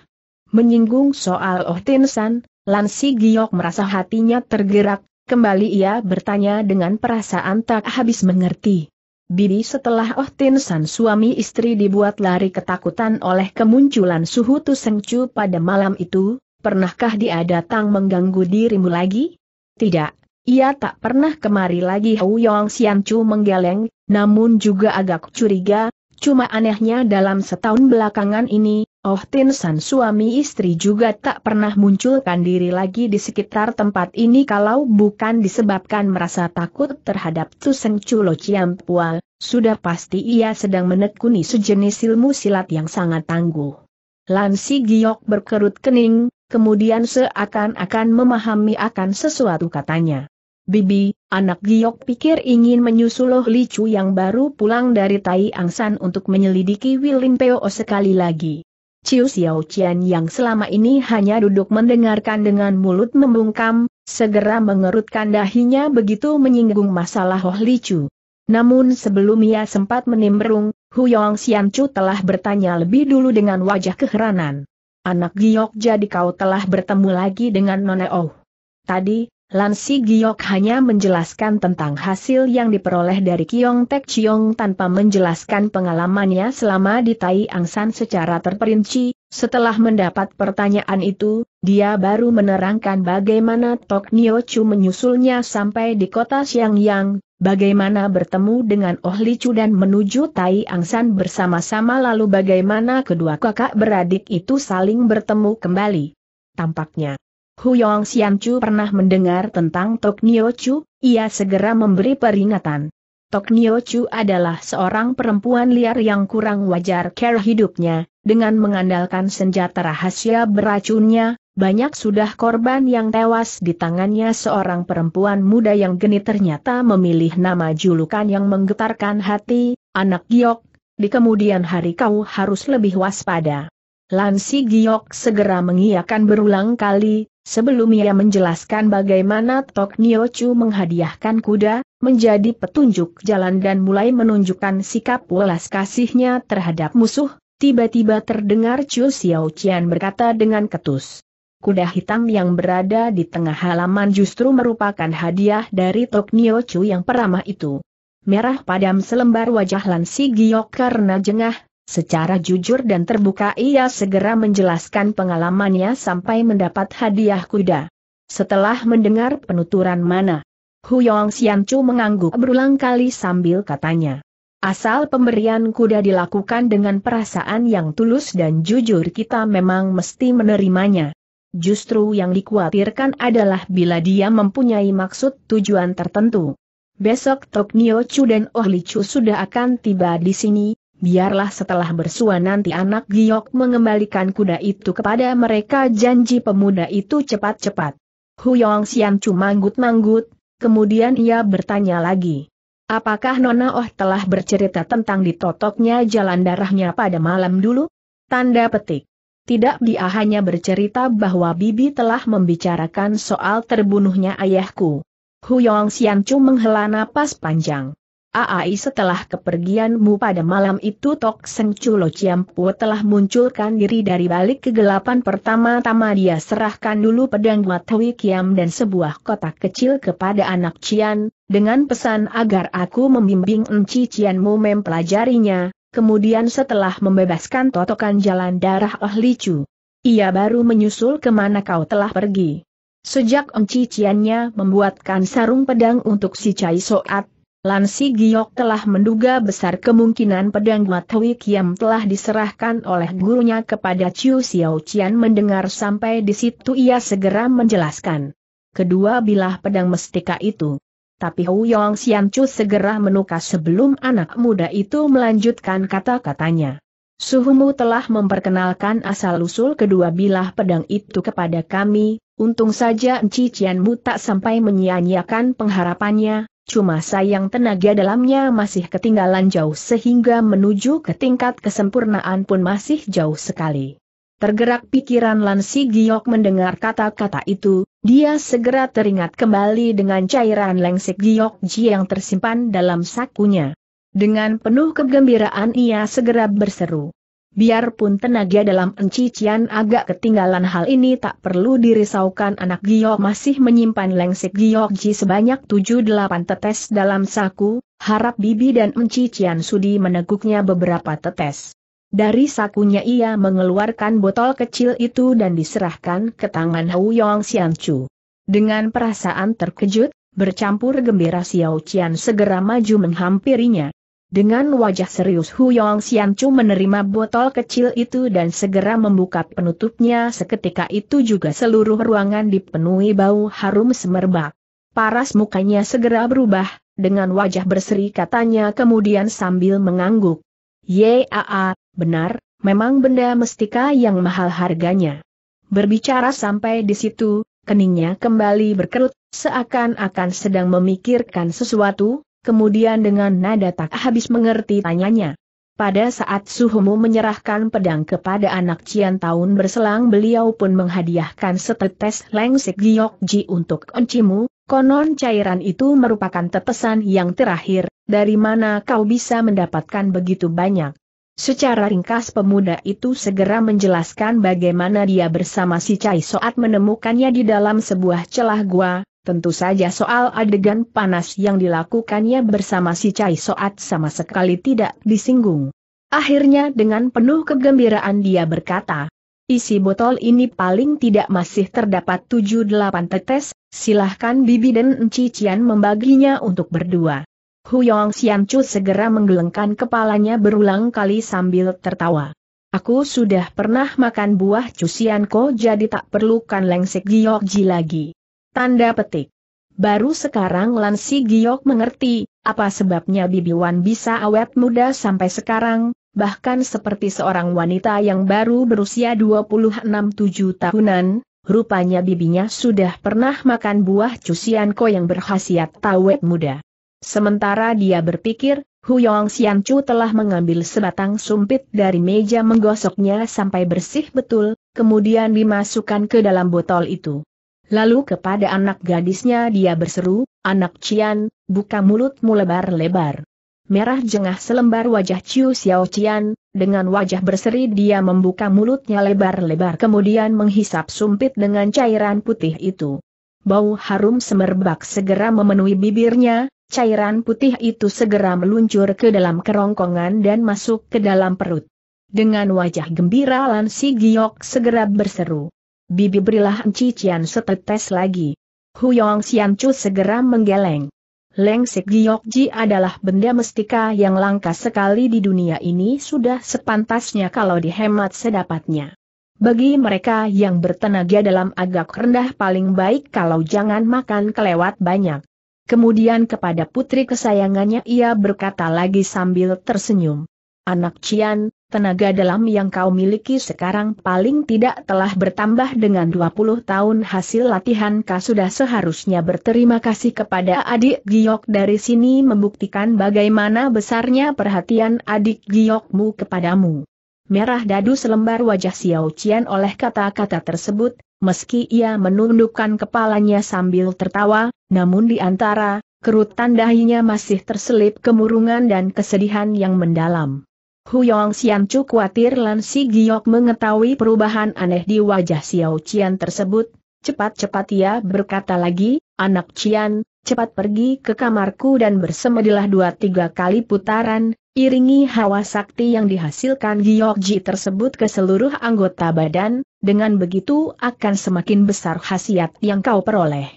Menyinggung soal Oh Tin San, Lan Si Giok merasa hatinya tergerak, kembali ia bertanya dengan perasaan tak habis mengerti. Bibi setelah Oh Tin San suami istri dibuat lari ketakutan oleh kemunculan suhu Tu Seng pada malam itu, pernahkah dia datang mengganggu dirimu lagi? Tidak, ia tak pernah kemari lagi Hu Yong Sian Chu menggeleng, namun juga agak curiga, cuma anehnya dalam setahun belakangan ini, Oh Tin San suami istri juga tak pernah munculkan diri lagi di sekitar tempat ini kalau bukan disebabkan merasa takut terhadap Tuseng Chulo Ciampual, sudah pasti ia sedang menekuni sejenis ilmu silat yang sangat tangguh. Lan Si Giok berkerut kening, kemudian seakan-akan memahami akan sesuatu katanya. Bibi, anak Giok pikir ingin menyusul Oh Licu yang baru pulang dari Tai Angsan untuk menyelidiki Wilin Peo sekali lagi. Ciu Xiao Qian yang selama ini hanya duduk mendengarkan dengan mulut membungkam, segera mengerutkan dahinya begitu menyinggung masalah Ho Li Chu. Namun sebelum ia sempat menimbrung, Hu Yong Xian Chu telah bertanya lebih dulu dengan wajah keheranan. Anak Giok jadi kau telah bertemu lagi dengan Nona Oh. Tadi, Lan Si Giok hanya menjelaskan tentang hasil yang diperoleh dari Kiong Tek Chiong tanpa menjelaskan pengalamannya selama di Tai Angsan secara terperinci. Setelah mendapat pertanyaan itu, dia baru menerangkan bagaimana Tok Nio Chu menyusulnya sampai di kota Xiangyang, bagaimana bertemu dengan Oh Li Chu dan menuju Tai Angsan bersama-sama lalu bagaimana kedua kakak beradik itu saling bertemu kembali. Tampaknya Huyong Chu pernah mendengar tentang Tok Nio Chu, ia segera memberi peringatan. Tok Nio Chu adalah seorang perempuan liar yang kurang wajar cara hidupnya, dengan mengandalkan senjata rahasia beracunnya, banyak sudah korban yang tewas di tangannya seorang perempuan muda yang genit ternyata memilih nama julukan yang menggetarkan hati, anak giok, di kemudian hari kau harus lebih waspada. Lansi Giok segera mengiyakan berulang kali, sebelum ia menjelaskan bagaimana Tok Niochu menghadiahkan kuda, menjadi petunjuk jalan dan mulai menunjukkan sikap welas kasihnya terhadap musuh, tiba-tiba terdengar Chu Xiao Qian berkata dengan ketus. Kuda hitam yang berada di tengah halaman justru merupakan hadiah dari Tok Niochu yang peramah itu merah padam selembar wajah Lansi Giok karena jengah, secara jujur dan terbuka ia segera menjelaskan pengalamannya sampai mendapat hadiah kuda. Setelah mendengar penuturan mana, Huyong Xiancu mengangguk berulang kali sambil katanya. Asal pemberian kuda dilakukan dengan perasaan yang tulus dan jujur kita memang mesti menerimanya. Justru yang dikhawatirkan adalah bila dia mempunyai maksud tujuan tertentu. Besok Tok Nio Chu dan Oh Li Chu sudah akan tiba di sini, biarlah setelah bersua nanti anak Giok mengembalikan kuda itu kepada mereka janji pemuda itu cepat-cepat. Huyong Xian Chu manggut-manggut, kemudian ia bertanya lagi. Apakah Nona Oh telah bercerita tentang ditotoknya jalan darahnya pada malam dulu? Tanda petik. Tidak dia hanya bercerita bahwa Bibi telah membicarakan soal terbunuhnya ayahku. Huyong Xiancu menghela napas panjang. Aai setelah kepergianmu pada malam itu Tok Seng Chulo Ciampu telah munculkan diri dari balik kegelapan pertama-tama dia serahkan dulu pedang Matwi Kiam dan sebuah kotak kecil kepada anak Cian, dengan pesan agar aku membimbing Enci Cianmu mempelajarinya, kemudian setelah membebaskan totokan jalan darah Oh Licu. Ia baru menyusul ke mana kau telah pergi. Sejak enciciannya membuatkan sarung pedang untuk si Cai Soat, Lansi Giok telah menduga besar kemungkinan pedang Matwi Kiam telah diserahkan oleh gurunya kepada Chiu Xiao Qian mendengar sampai di situ ia segera menjelaskan. Kedua bilah pedang mestika itu. Tapi Hu Yong Xian Chu segera menukas sebelum anak muda itu melanjutkan kata-katanya. Suhumu telah memperkenalkan asal-usul kedua bilah pedang itu kepada kami, Untung saja Enci Cianmu tak sampai menyia-nyiakan pengharapannya, cuma sayang tenaga dalamnya masih ketinggalan jauh sehingga menuju ke tingkat kesempurnaan pun masih jauh sekali. Tergerak pikiran Lansi Giok mendengar kata-kata itu, dia segera teringat kembali dengan cairan lengsek Giok Ji yang tersimpan dalam sakunya. Dengan penuh kegembiraan ia segera berseru. Biarpun tenaga dalam encician agak ketinggalan hal ini tak perlu dirisaukan anak Giok masih menyimpan lengsek Giok Ji sebanyak 7-8 tetes dalam saku, harap Bibi dan encician sudi meneguknya beberapa tetes. Dari sakunya ia mengeluarkan botol kecil itu dan diserahkan ke tangan Hu Yong Xian Chu. Dengan perasaan terkejut, bercampur gembira Xiao Qian segera maju menghampirinya. Dengan wajah serius Hu Yong Xian Chu menerima botol kecil itu dan segera membuka penutupnya seketika itu juga seluruh ruangan dipenuhi bau harum semerbak. Paras mukanya segera berubah, dengan wajah berseri katanya kemudian sambil mengangguk. Yaa, benar, memang benda mestika yang mahal harganya. Berbicara sampai di situ, keningnya kembali berkerut, seakan-akan sedang memikirkan sesuatu, Kemudian dengan nada tak habis mengerti tanyanya. Pada saat Suhumu menyerahkan pedang kepada anak Cian tahun berselang beliau pun menghadiahkan setetes lengsek giok ji untuk encimu, konon cairan itu merupakan tetesan yang terakhir, dari mana kau bisa mendapatkan begitu banyak. Secara ringkas pemuda itu segera menjelaskan bagaimana dia bersama si Cai Soat menemukannya di dalam sebuah celah gua, Tentu saja soal adegan panas yang dilakukannya bersama si Cai Soat sama sekali tidak disinggung. Akhirnya dengan penuh kegembiraan dia berkata, isi botol ini paling tidak masih terdapat 7-8 tetes, silahkan Bibi dan Enci Cian membaginya untuk berdua. Huyong Xian Chu segera menggelengkan kepalanya berulang kali sambil tertawa. Aku sudah pernah makan buah cusian ko jadi tak perlukan lengsek giok lagi. Tanda petik. Baru sekarang Lansi Giok mengerti, apa sebabnya Bibi Wan bisa awet muda sampai sekarang, bahkan seperti seorang wanita yang baru berusia 26-7 tahunan, rupanya bibinya sudah pernah makan buah cusian ko yang berhasiat tawet muda. Sementara dia berpikir, Huyong Sian Chu telah mengambil sebatang sumpit dari meja menggosoknya sampai bersih betul, kemudian dimasukkan ke dalam botol itu. Lalu kepada anak gadisnya dia berseru, anak Cian, buka mulutmu lebar-lebar merah jengah selembar wajah Chiu Xiao Qian, dengan wajah berseri dia membuka mulutnya lebar-lebar kemudian menghisap sumpit dengan cairan putih itu. Bau harum semerbak segera memenuhi bibirnya, cairan putih itu segera meluncur ke dalam kerongkongan dan masuk ke dalam perut. Dengan wajah gembira Lan Si Giok segera berseru. Bibi berilah encician setetes lagi. Huyong Xian Chu segera menggeleng. Lengsik Giokji adalah benda mestika yang langka sekali di dunia ini sudah sepantasnya kalau dihemat sedapatnya. Bagi mereka yang bertenaga dalam agak rendah paling baik kalau jangan makan kelewat banyak. Kemudian kepada putri kesayangannya ia berkata lagi sambil tersenyum. Anak Cian, tenaga dalam yang kau miliki sekarang paling tidak telah bertambah dengan 20 tahun hasil latihan kau sudah seharusnya berterima kasih kepada adik Giok dari sini membuktikan bagaimana besarnya perhatian adik Giokmu kepadamu. Merah dadu selembar wajah Xiao Qian oleh kata-kata tersebut, meski ia menundukkan kepalanya sambil tertawa, namun di antara kerutan dahinya masih terselip kemurungan dan kesedihan yang mendalam. Huyong Xian Chu khawatir Lan Si Giok mengetahui perubahan aneh di wajah Xiao Qian tersebut, cepat-cepat ia berkata lagi, anak Qian, cepat pergi ke kamarku dan bersemedilah dua tiga kali putaran, iringi hawa sakti yang dihasilkan Giok Ji tersebut ke seluruh anggota badan, dengan begitu akan semakin besar khasiat yang kau peroleh.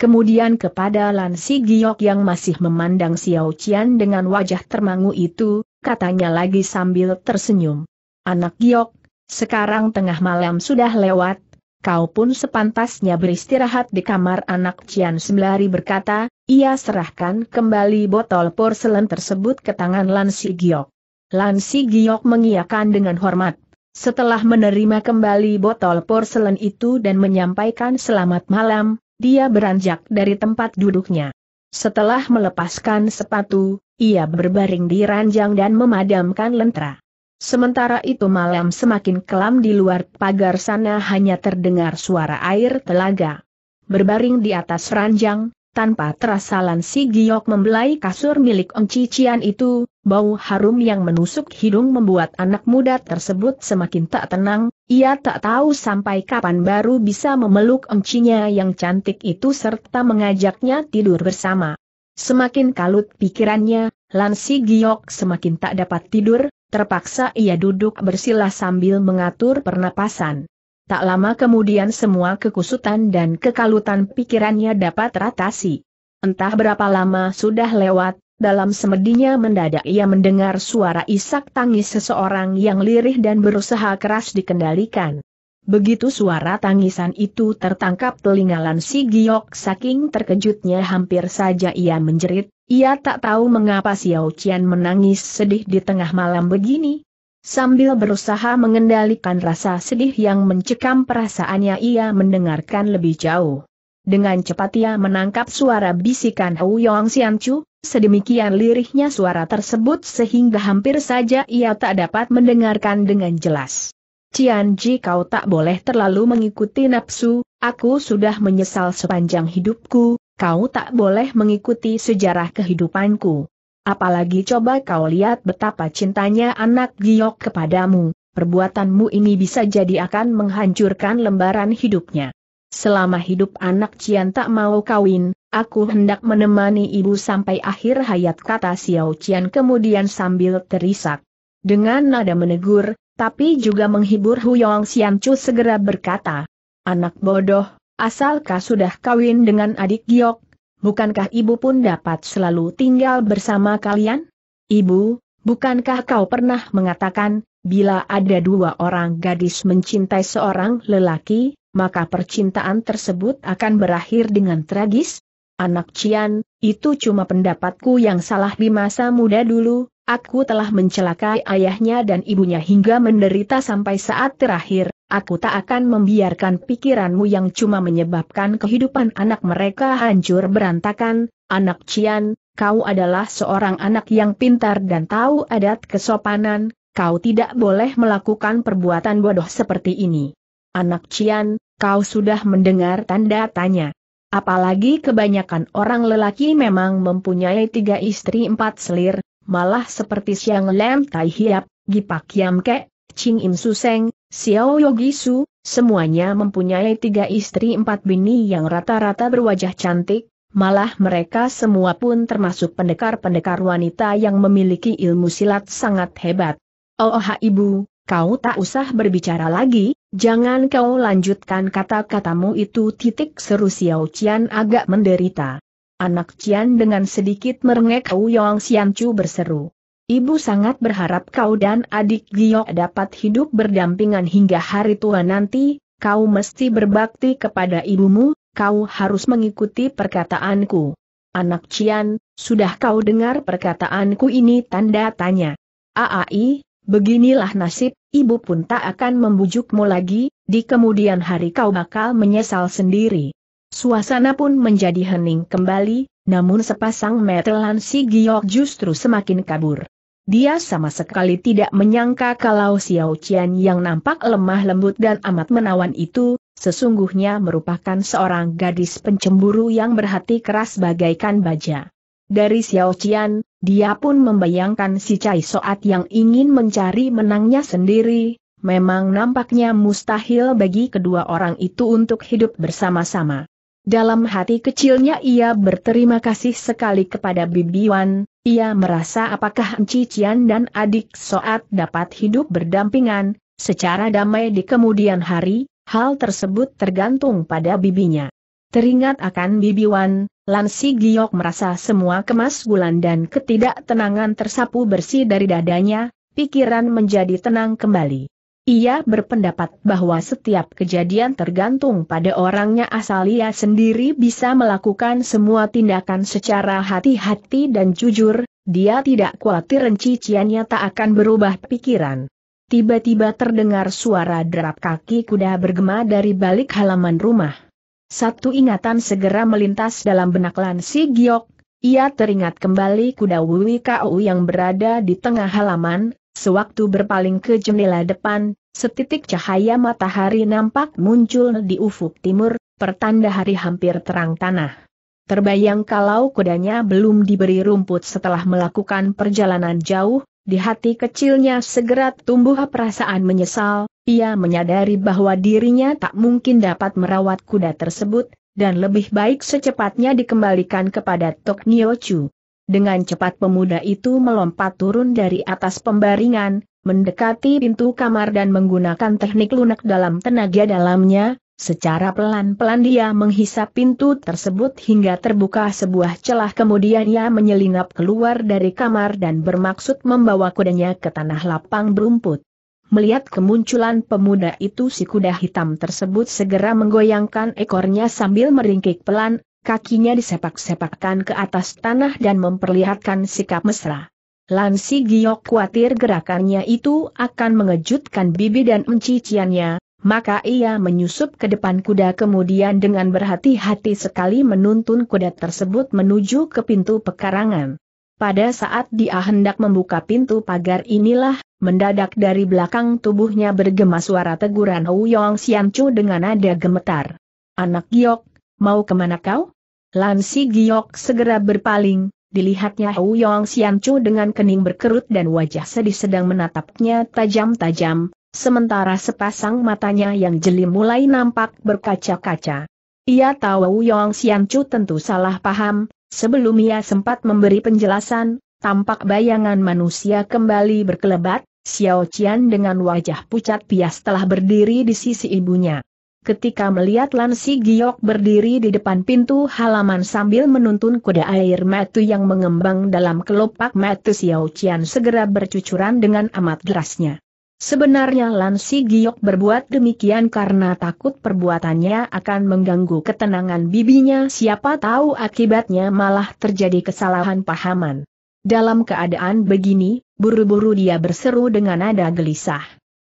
Kemudian kepada Lan Si Giok yang masih memandang Xiao Qian dengan wajah termangu itu, katanya lagi sambil tersenyum. Anak Giok, sekarang tengah malam sudah lewat, kau pun sepantasnya beristirahat di kamar anak Cian sembari berkata, ia serahkan kembali botol porselen tersebut ke tangan Lan Si Giok. Lan Si Giok mengiyakan dengan hormat. Setelah menerima kembali botol porselen itu dan menyampaikan selamat malam, dia beranjak dari tempat duduknya. Setelah melepaskan sepatu, ia berbaring di ranjang dan memadamkan lentera. Sementara itu malam semakin kelam di luar pagar sana hanya terdengar suara air telaga. Berbaring di atas ranjang, tanpa terasa Lan Si Giok membelai kasur milik Ong Cician itu, bau harum yang menusuk hidung membuat anak muda tersebut semakin tak tenang, ia tak tahu sampai kapan baru bisa memeluk Cinya yang cantik itu serta mengajaknya tidur bersama. Semakin kalut pikirannya, Lan Si Giok semakin tak dapat tidur, terpaksa ia duduk bersila sambil mengatur pernapasan. Tak lama kemudian semua kekusutan dan kekalutan pikirannya dapat teratasi. Entah berapa lama sudah lewat, dalam semedinya mendadak ia mendengar suara isak tangis seseorang yang lirih dan berusaha keras dikendalikan. Begitu suara tangisan itu tertangkap telinga Lan Si Giok saking terkejutnya hampir saja ia menjerit, ia tak tahu mengapa Xiao Qian menangis sedih di tengah malam begini. Sambil berusaha mengendalikan rasa sedih yang mencekam perasaannya ia mendengarkan lebih jauh. Dengan cepat ia menangkap suara bisikan Hu Yong Xian Chu, sedemikian lirihnya suara tersebut sehingga hampir saja ia tak dapat mendengarkan dengan jelas. Cian Ji kau tak boleh terlalu mengikuti nafsu, aku sudah menyesal sepanjang hidupku, kau tak boleh mengikuti sejarah kehidupanku. Apalagi coba kau lihat betapa cintanya anak Giok kepadamu, perbuatanmu ini bisa jadi akan menghancurkan lembaran hidupnya. Selama hidup anak Cian tak mau kawin, aku hendak menemani ibu sampai akhir hayat kata Xiao Cian kemudian sambil terisak. Dengan nada menegur, tapi juga menghibur Huyong Xian Chu segera berkata, Anak bodoh, asalkah sudah kawin dengan adik Giok, bukankah ibu pun dapat selalu tinggal bersama kalian? Ibu, bukankah kau pernah mengatakan, bila ada dua orang gadis mencintai seorang lelaki, maka percintaan tersebut akan berakhir dengan tragis? Anak Cian, itu cuma pendapatku yang salah di masa muda dulu, Aku telah mencelakai ayahnya dan ibunya hingga menderita sampai saat terakhir, aku tak akan membiarkan pikiranmu yang cuma menyebabkan kehidupan anak mereka hancur berantakan, anak Cian, kau adalah seorang anak yang pintar dan tahu adat kesopanan, kau tidak boleh melakukan perbuatan bodoh seperti ini. Anak Cian, kau sudah mendengar tanda tanya. Apalagi kebanyakan orang lelaki memang mempunyai tiga istri empat selir, malah seperti Siang Lem Tai Hiap, Gipak Yam Kek, Ching Im Suseng, Xiao Yogi Su, semuanya mempunyai tiga istri empat bini yang rata-rata berwajah cantik, malah mereka semua pun termasuk pendekar-pendekar wanita yang memiliki ilmu silat sangat hebat. Oh, oh ibu, kau tak usah berbicara lagi, jangan kau lanjutkan kata-katamu itu titik seru Xiao Qian agak menderita. Anak Cian dengan sedikit merengek Yong Xian Chu berseru. Ibu sangat berharap kau dan adik Giok dapat hidup berdampingan hingga hari tua nanti, kau mesti berbakti kepada ibumu, kau harus mengikuti perkataanku. Anak Cian, sudah kau dengar perkataanku ini tanda tanya. Aai, beginilah nasib, ibu pun tak akan membujukmu lagi, di kemudian hari kau bakal menyesal sendiri. Suasana pun menjadi hening kembali, namun sepasang metelan si Giok justru semakin kabur. Dia sama sekali tidak menyangka kalau Xiao Qian yang nampak lemah lembut dan amat menawan itu, sesungguhnya merupakan seorang gadis pencemburu yang berhati keras bagaikan baja. Dari Xiao Qian, dia pun membayangkan si Cai Soat yang ingin mencari menangnya sendiri, memang nampaknya mustahil bagi kedua orang itu untuk hidup bersama-sama. Dalam hati kecilnya ia berterima kasih sekali kepada Bibi Wan, ia merasa apakah Encician dan adik Soat dapat hidup berdampingan, secara damai di kemudian hari, hal tersebut tergantung pada bibinya. Teringat akan Bibi Wan, Lansi Giok merasa semua kemas bulan dan ketidaktenangan tersapu bersih dari dadanya, pikiran menjadi tenang kembali. Ia berpendapat bahwa setiap kejadian tergantung pada orangnya asal ia sendiri bisa melakukan semua tindakan secara hati-hati dan jujur, dia tidak khawatir renciciannya tak akan berubah pikiran. Tiba-tiba terdengar suara derap kaki kuda bergema dari balik halaman rumah. Satu ingatan segera melintas dalam benak Lan Si Giok, ia teringat kembali kuda Wui Kau yang berada di tengah halaman, sewaktu berpaling ke jendela depan, Setitik cahaya matahari nampak muncul di ufuk timur, pertanda hari hampir terang tanah. Terbayang kalau kudanya belum diberi rumput setelah melakukan perjalanan jauh, di hati kecilnya segera tumbuh perasaan menyesal, ia menyadari bahwa dirinya tak mungkin dapat merawat kuda tersebut, dan lebih baik secepatnya dikembalikan kepada Tok Nio Chu. Dengan cepat pemuda itu melompat turun dari atas pembaringan, mendekati pintu kamar dan menggunakan teknik lunak dalam tenaga dalamnya, secara pelan-pelan dia menghisap pintu tersebut hingga terbuka sebuah celah kemudian ia menyelinap keluar dari kamar dan bermaksud membawa kudanya ke tanah lapang berumput. Melihat kemunculan pemuda itu si kuda hitam tersebut segera menggoyangkan ekornya sambil meringkik pelan, kakinya disepak-sepakkan ke atas tanah dan memperlihatkan sikap mesra. Lansi Giok khawatir gerakannya itu akan mengejutkan bibi dan menciciannya, maka ia menyusup ke depan kuda kemudian dengan berhati-hati sekali menuntun kuda tersebut menuju ke pintu pekarangan. Pada saat dia hendak membuka pintu pagar inilah, mendadak dari belakang tubuhnya bergema suara teguran Yong Xiancu dengan nada gemetar. Anak Giok, mau ke mana kau? Lansi Giok segera berpaling, dilihatnya Hu Yong Xian Chu dengan kening berkerut dan wajah sedih sedang menatapnya tajam-tajam, sementara sepasang matanya yang jeli mulai nampak berkaca-kaca. Ia tahu Hu Yong Xian Chu tentu salah paham, sebelum ia sempat memberi penjelasan, tampak bayangan manusia kembali berkelebat, Xiao Qian dengan wajah pucat pias telah berdiri di sisi ibunya. Ketika melihat Lan Si Giok berdiri di depan pintu halaman sambil menuntun kuda air matu yang mengembang dalam kelopak mata Xiao Qian segera bercucuran dengan amat derasnya. Sebenarnya Lan Si Giok berbuat demikian karena takut perbuatannya akan mengganggu ketenangan bibinya siapa tahu akibatnya malah terjadi kesalahan pahaman. Dalam keadaan begini, buru-buru dia berseru dengan nada gelisah.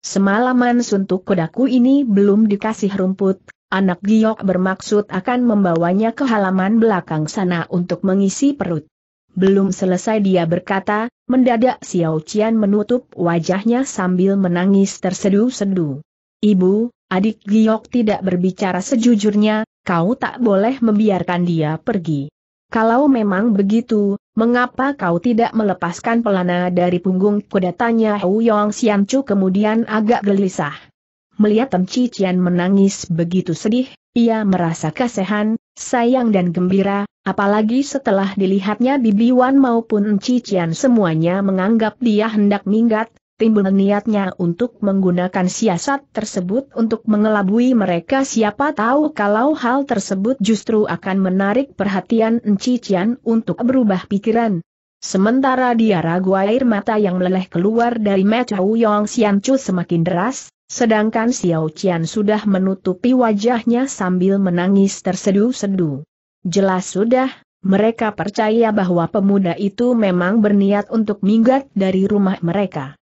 Semalaman suntuk kodaku ini belum dikasih rumput, anak giok bermaksud akan membawanya ke halaman belakang sana untuk mengisi perut. Belum selesai dia berkata, mendadak Xiao Qian menutup wajahnya sambil menangis tersedu-sedu. Ibu, adik giok tidak berbicara sejujurnya, kau tak boleh membiarkan dia pergi. Kalau memang begitu, mengapa kau tidak melepaskan pelana dari punggung kudatanya Hu Yong Xian Chu kemudian agak gelisah. Melihat Tem Cian menangis begitu sedih, ia merasa kasihan, sayang dan gembira, apalagi setelah dilihatnya Bibi Wan maupun Cian semuanya menganggap dia hendak minggat, timbul niatnya untuk menggunakan siasat tersebut untuk mengelabui mereka siapa tahu kalau hal tersebut justru akan menarik perhatian Encician untuk berubah pikiran. Sementara dia ragu air mata yang meleleh keluar dari mata Yong Xiancu semakin deras, sedangkan Xiao Qian sudah menutupi wajahnya sambil menangis tersedu-sedu. Jelas sudah, mereka percaya bahwa pemuda itu memang berniat untuk minggat dari rumah mereka.